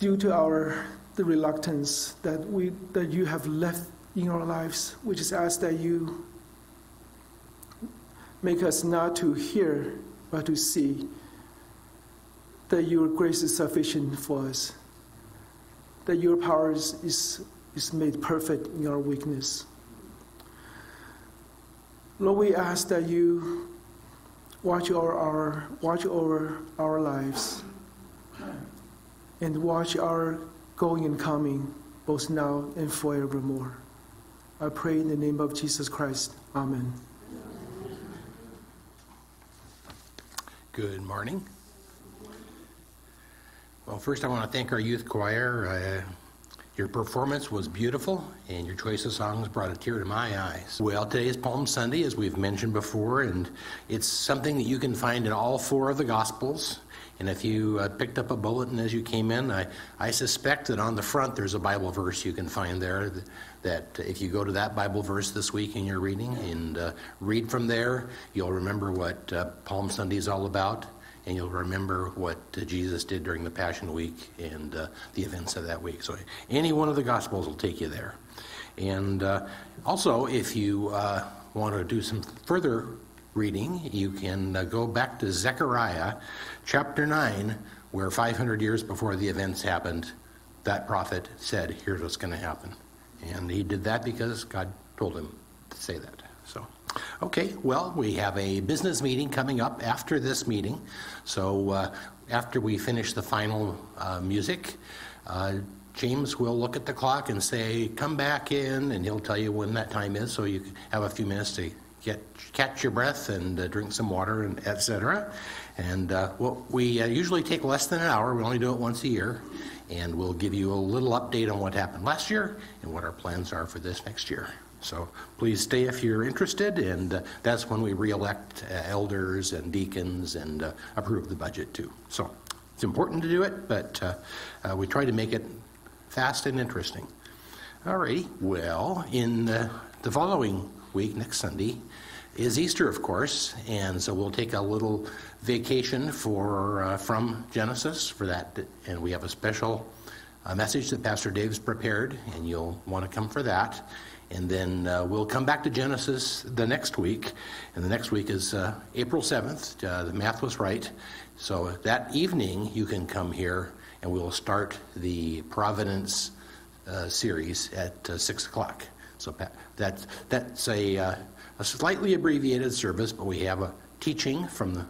due to our the reluctance that we that you have left in our lives, we just ask that you make us not to hear but to see that your grace is sufficient for us, that your power is, is, is made perfect in our weakness. Lord, we ask that you watch over our, watch over our lives and watch our going and coming, both now and forevermore. I pray in the name of Jesus Christ. Amen. Good morning. Well, first I want to thank our youth choir. Uh, your performance was beautiful, and your choice of songs brought a tear to my eyes. Well, today is Palm Sunday, as we've mentioned before, and it's something that you can find in all four of the Gospels. And if you uh, picked up a bulletin as you came in, I, I suspect that on the front there's a Bible verse you can find there. That, that if you go to that Bible verse this week in your reading and uh, read from there, you'll remember what uh, Palm Sunday is all about, and you'll remember what uh, Jesus did during the Passion Week and uh, the events of that week. So any one of the Gospels will take you there. And uh, also, if you want to do some further reading, you can go back to Zechariah chapter 9, where 500 years before the events happened, that prophet said, Here's what's going to happen. And he did that because God told him to say that. So, okay, well, we have a business meeting coming up after this meeting. So, uh, after we finish the final uh, music, uh, James will look at the clock and say, Come back in, and he'll tell you when that time is so you have a few minutes to get catch your breath and uh, drink some water and etc. And uh, we uh, usually take less than an hour. We only do it once a year, and we'll give you a little update on what happened last year and what our plans are for this next year. So please stay if you're interested, and uh, that's when we reelect uh, elders and deacons and uh, approve the budget too. So it's important to do it, but we try to make it fast and interesting. All righty. Well, in the following week, next Sunday, is Easter, of course, and so we'll take a little vacation for uh, from Genesis for that, and we have a special uh, message that Pastor Dave's prepared, and you'll want to come for that. And then uh, we'll come back to Genesis the next week, and the next week is uh, April 7th. Uh, the math was right. So that evening, you can come here, and we'll start the Providence uh, series at uh, 6 o'clock. So that, that's a, uh, a slightly abbreviated service, but we have a teaching from the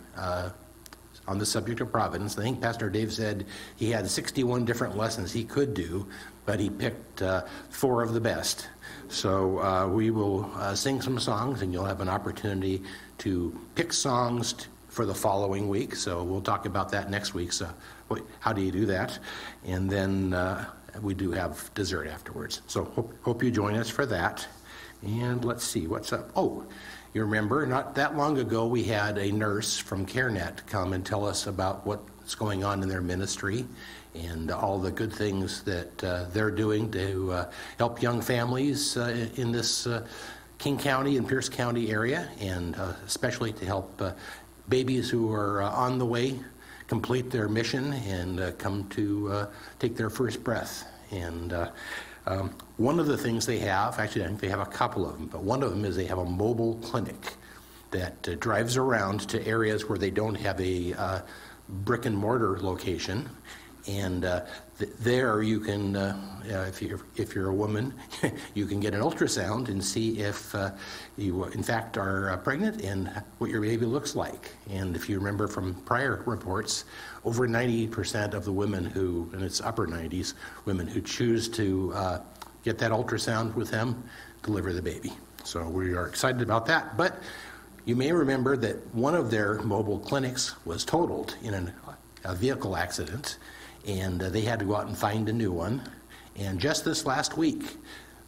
on the subject of providence. I think Pastor Dave said he had 61 different lessons he could do, but he picked uh, four of the best. So uh, we will uh, sing some songs, and you'll have an opportunity to pick songs t- for the following week. So we'll talk about that next week. So wh- how do you do that? And then uh, we do have dessert afterwards. So hope, hope you join us for that. And let's see what's up. Oh, you remember, not that long ago, we had a nurse from CareNet come and tell us about what's going on in their ministry and all the good things that uh, they're doing to uh, help young families uh, in this uh, King County and Pierce County area, and uh, especially to help uh, babies who are on the way complete their mission and come to take their first breath. And um, one of the things they have, actually, I think they have a couple of them, but one of them is they have a mobile clinic that drives around to areas where they don't have a brick and mortar location. And uh, th- there you can, uh, if, you're, if you're a woman, you can get an ultrasound and see if uh, you, in fact, are uh, pregnant and what your baby looks like. And if you remember from prior reports, over 90% of the women who, and it's upper 90s, women who choose to uh, get that ultrasound with them deliver the baby. So we are excited about that. But you may remember that one of their mobile clinics was totaled in an, a vehicle accident, and uh, they had to go out and find a new one. And just this last week,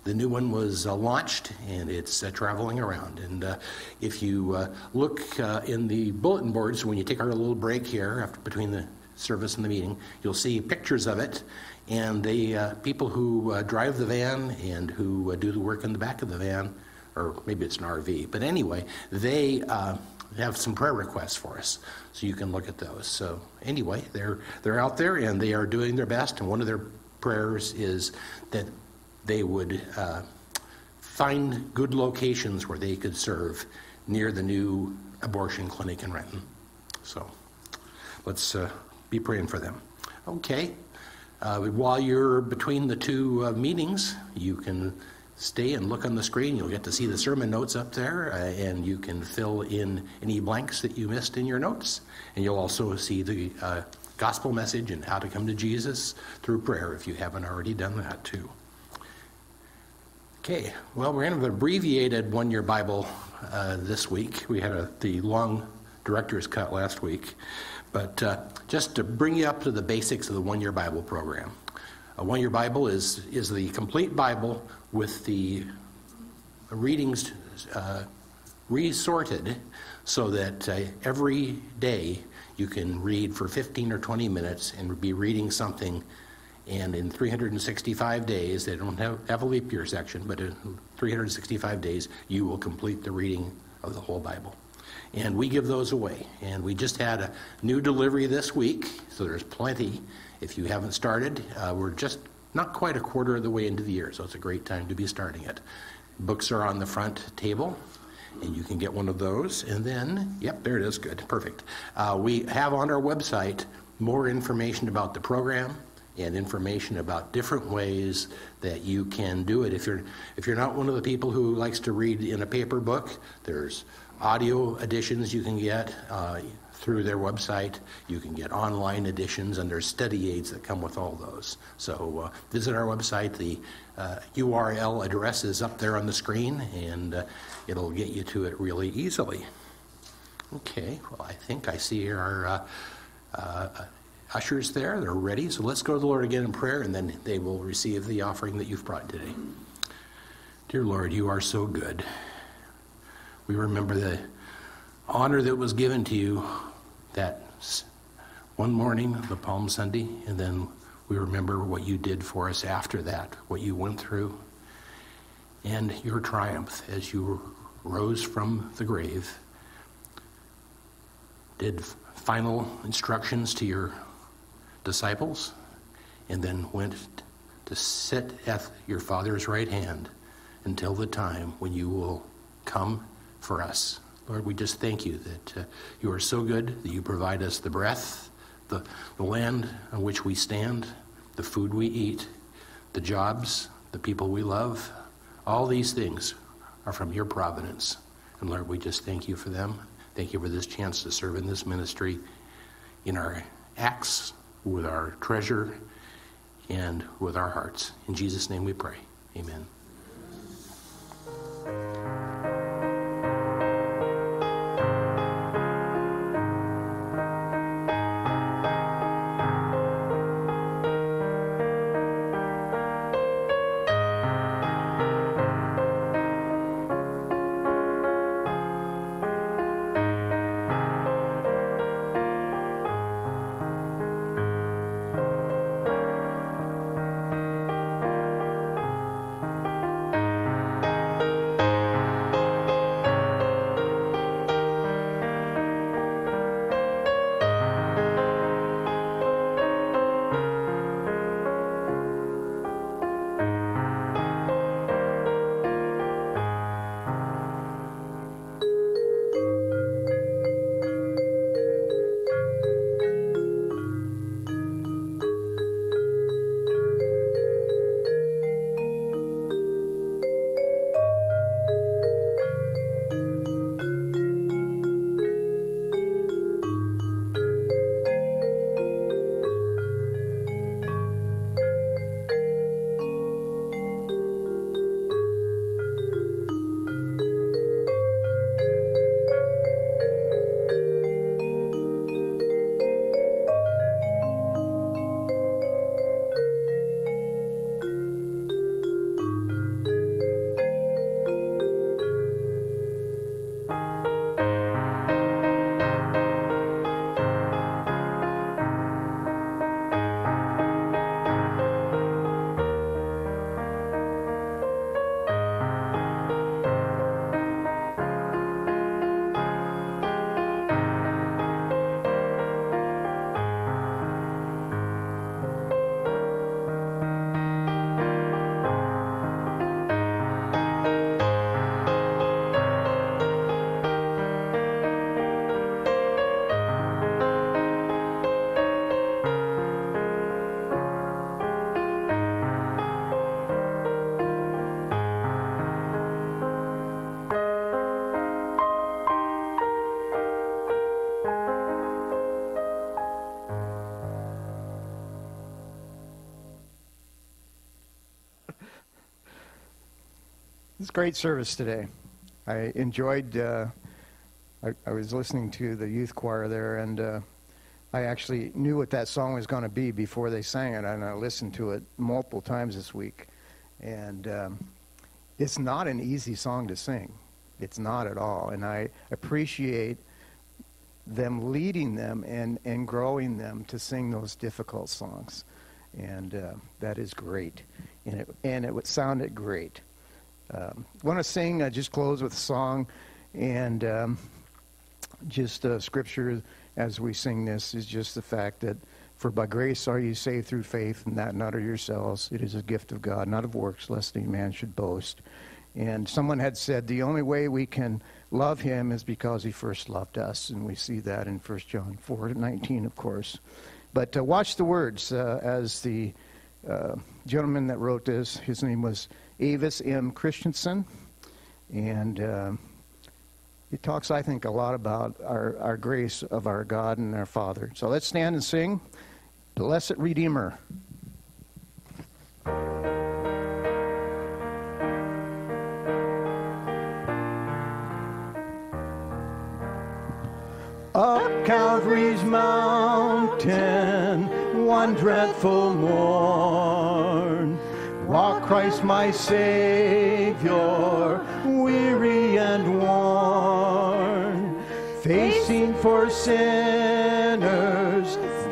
the new one was uh, launched and it's uh, traveling around. And uh, if you uh, look uh, in the bulletin boards when you take our little break here after between the service and the meeting, you'll see pictures of it. And the uh, people who drive the van and who do the work in the back of the van, or maybe it's an RV, but anyway, they have some prayer requests for us, so you can look at those. So anyway, they're they're out there and they are doing their best. And one of their prayers is that they would uh, find good locations where they could serve near the new abortion clinic in Renton. So let's uh, be praying for them. Okay. Uh, while you're between the two uh, meetings, you can stay and look on the screen. You'll get to see the sermon notes up there, uh, and you can fill in any blanks that you missed in your notes. And you'll also see the uh, gospel message and how to come to Jesus through prayer if you haven't already done that too. Okay, well, we're going to an abbreviated one year Bible uh, this week. We had a, the long director's cut last week. But uh, just to bring you up to the basics of the one year Bible program. A one year Bible is, is the complete Bible with the readings uh, resorted so that uh, every day you can read for 15 or 20 minutes and be reading something. And in 365 days, they don't have, have a leap year section, but in 365 days, you will complete the reading of the whole Bible. And we give those away. And we just had a new delivery this week, so there's plenty. If you haven't started, uh, we're just not quite a quarter of the way into the year, so it's a great time to be starting it. Books are on the front table, and you can get one of those. And then, yep, there it is. Good, perfect. Uh, we have on our website more information about the program and information about different ways that you can do it. If you're if you're not one of the people who likes to read in a paper book, there's audio editions you can get uh, through their website. You can get online editions, and there's study aids that come with all those. So uh, visit our website. The uh, URL address is up there on the screen, and uh, it'll get you to it really easily. Okay, well, I think I see our uh, uh, ushers there. They're ready. So let's go to the Lord again in prayer, and then they will receive the offering that you've brought today. Dear Lord, you are so good. We remember the honor that was given to you that one morning, the Palm Sunday, and then we remember what you did for us after that, what you went through, and your triumph as you rose from the grave, did final instructions to your disciples, and then went to sit at your Father's right hand until the time when you will come for us. Lord, we just thank you that uh, you are so good that you provide us the breath, the, the land on which we stand, the food we eat, the jobs, the people we love. All these things are from your providence. And Lord, we just thank you for them. Thank you for this chance to serve in this ministry in our acts, with our treasure, and with our hearts. In Jesus' name we pray. Amen. It's great service today. I enjoyed. Uh, I, I, was listening to the youth choir there, and uh, I actually knew what that song was going to be before they sang it, and I listened to it multiple times this week. And um, it's not an easy song to sing. It's not at all. And I appreciate them leading them and, and growing them to sing those difficult songs. And uh, that is great. And it, and it sounded great. Um, want to sing, I just close with a song, and um, just uh, scripture as we sing this is just the fact that for by grace are you saved through faith, and that not of yourselves. It is a gift of God, not of works, lest any man should boast. And someone had said the only way we can love him is because he first loved us, and we see that in 1 John 4 19, of course. But uh, watch the words uh, as the uh, gentleman that wrote this, his name was Avis M. Christiansen, and uh, it talks, I think, a lot about our, our grace of our God and our Father. So let's stand and sing Blessed Redeemer. Up Calvary's mountain, one dreadful morn Christ my Savior, weary and worn, facing for sinners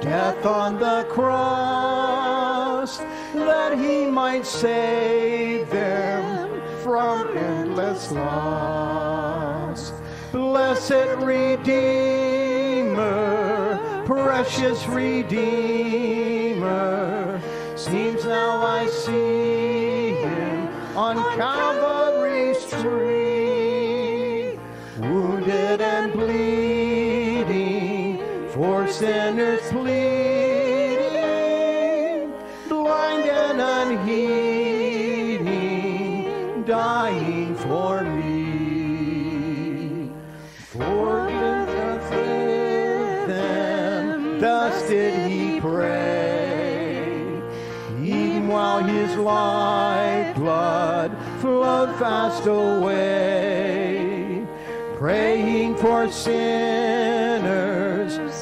death on the cross, that he might save them from endless loss. blessed Redeemer, precious Redeemer. Seems now I see on Calvary's tree, wounded and bleeding, for sinners pleading, blind and unheeding, dying for me. His lifeblood flowed fast away, praying for sinners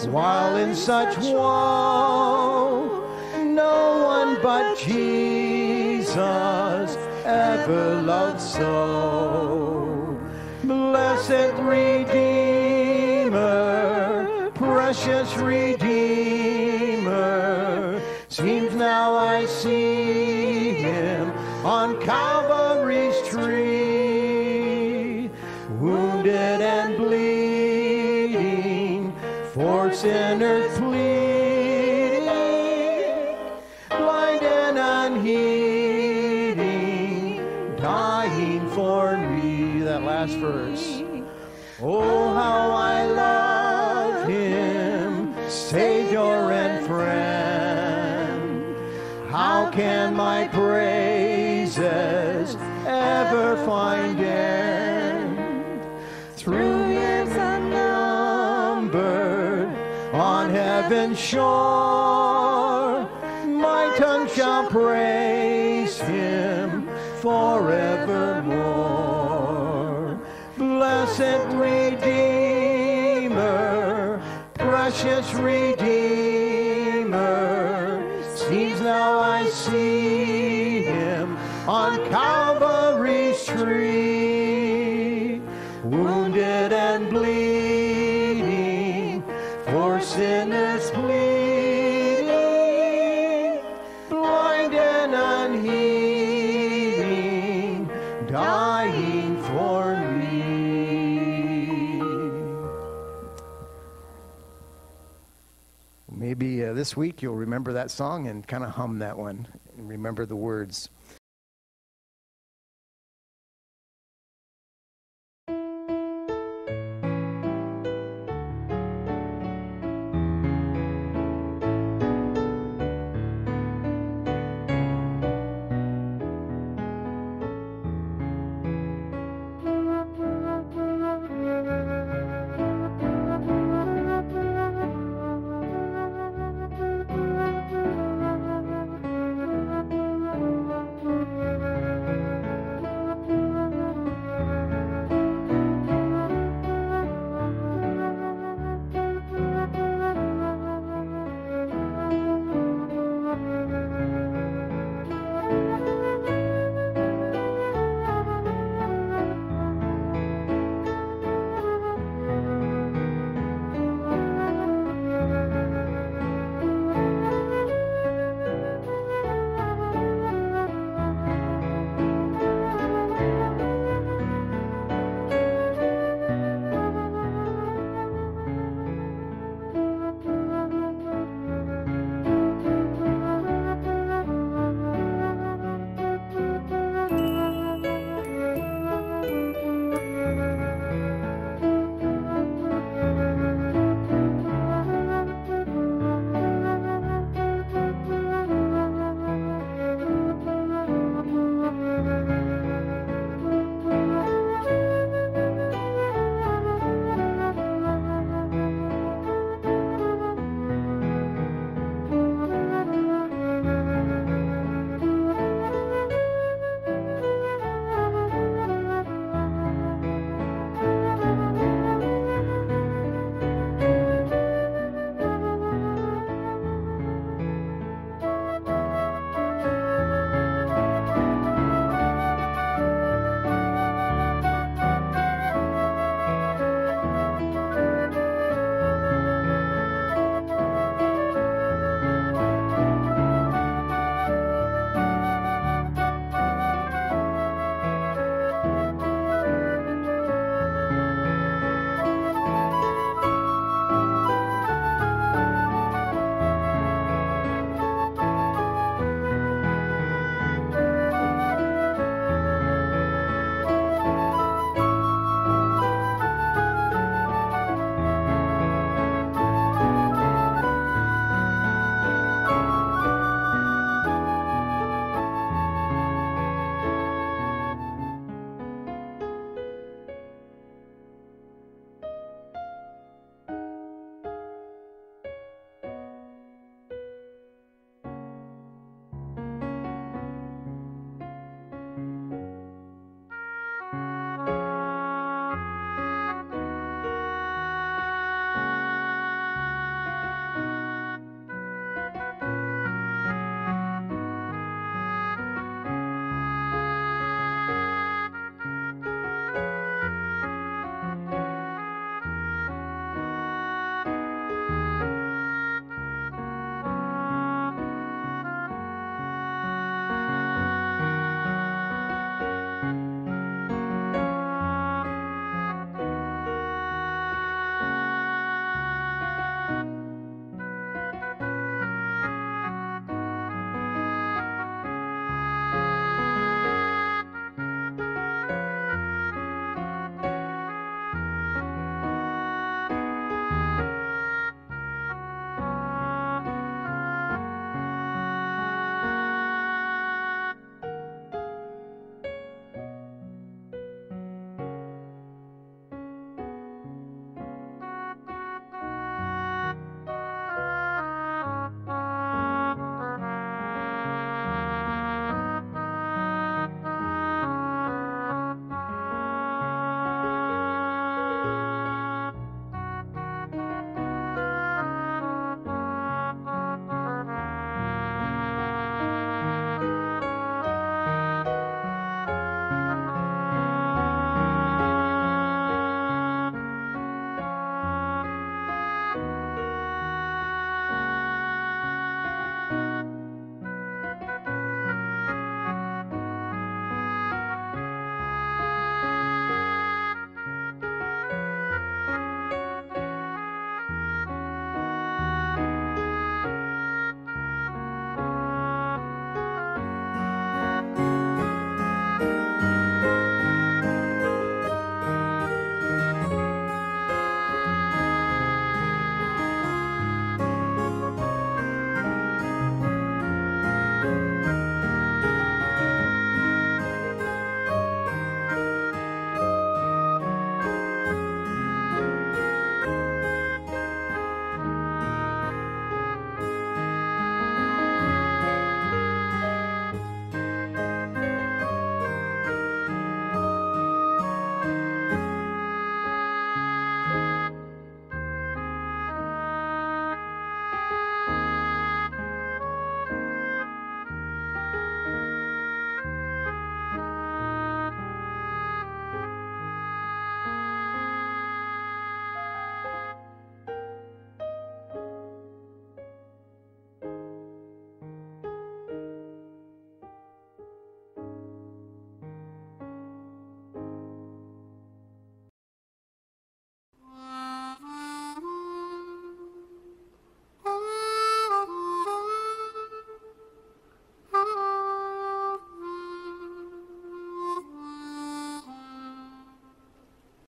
while in such woe. No one but Jesus ever loved so. Blessed Redeemer, precious Redeemer, seems praises ever find end? Through years unnumbered on heaven's shore, my tongue shall praise him forevermore. Blessed Redeemer, precious Redeemer, this week you'll remember that song and kind of hum that one and remember the words.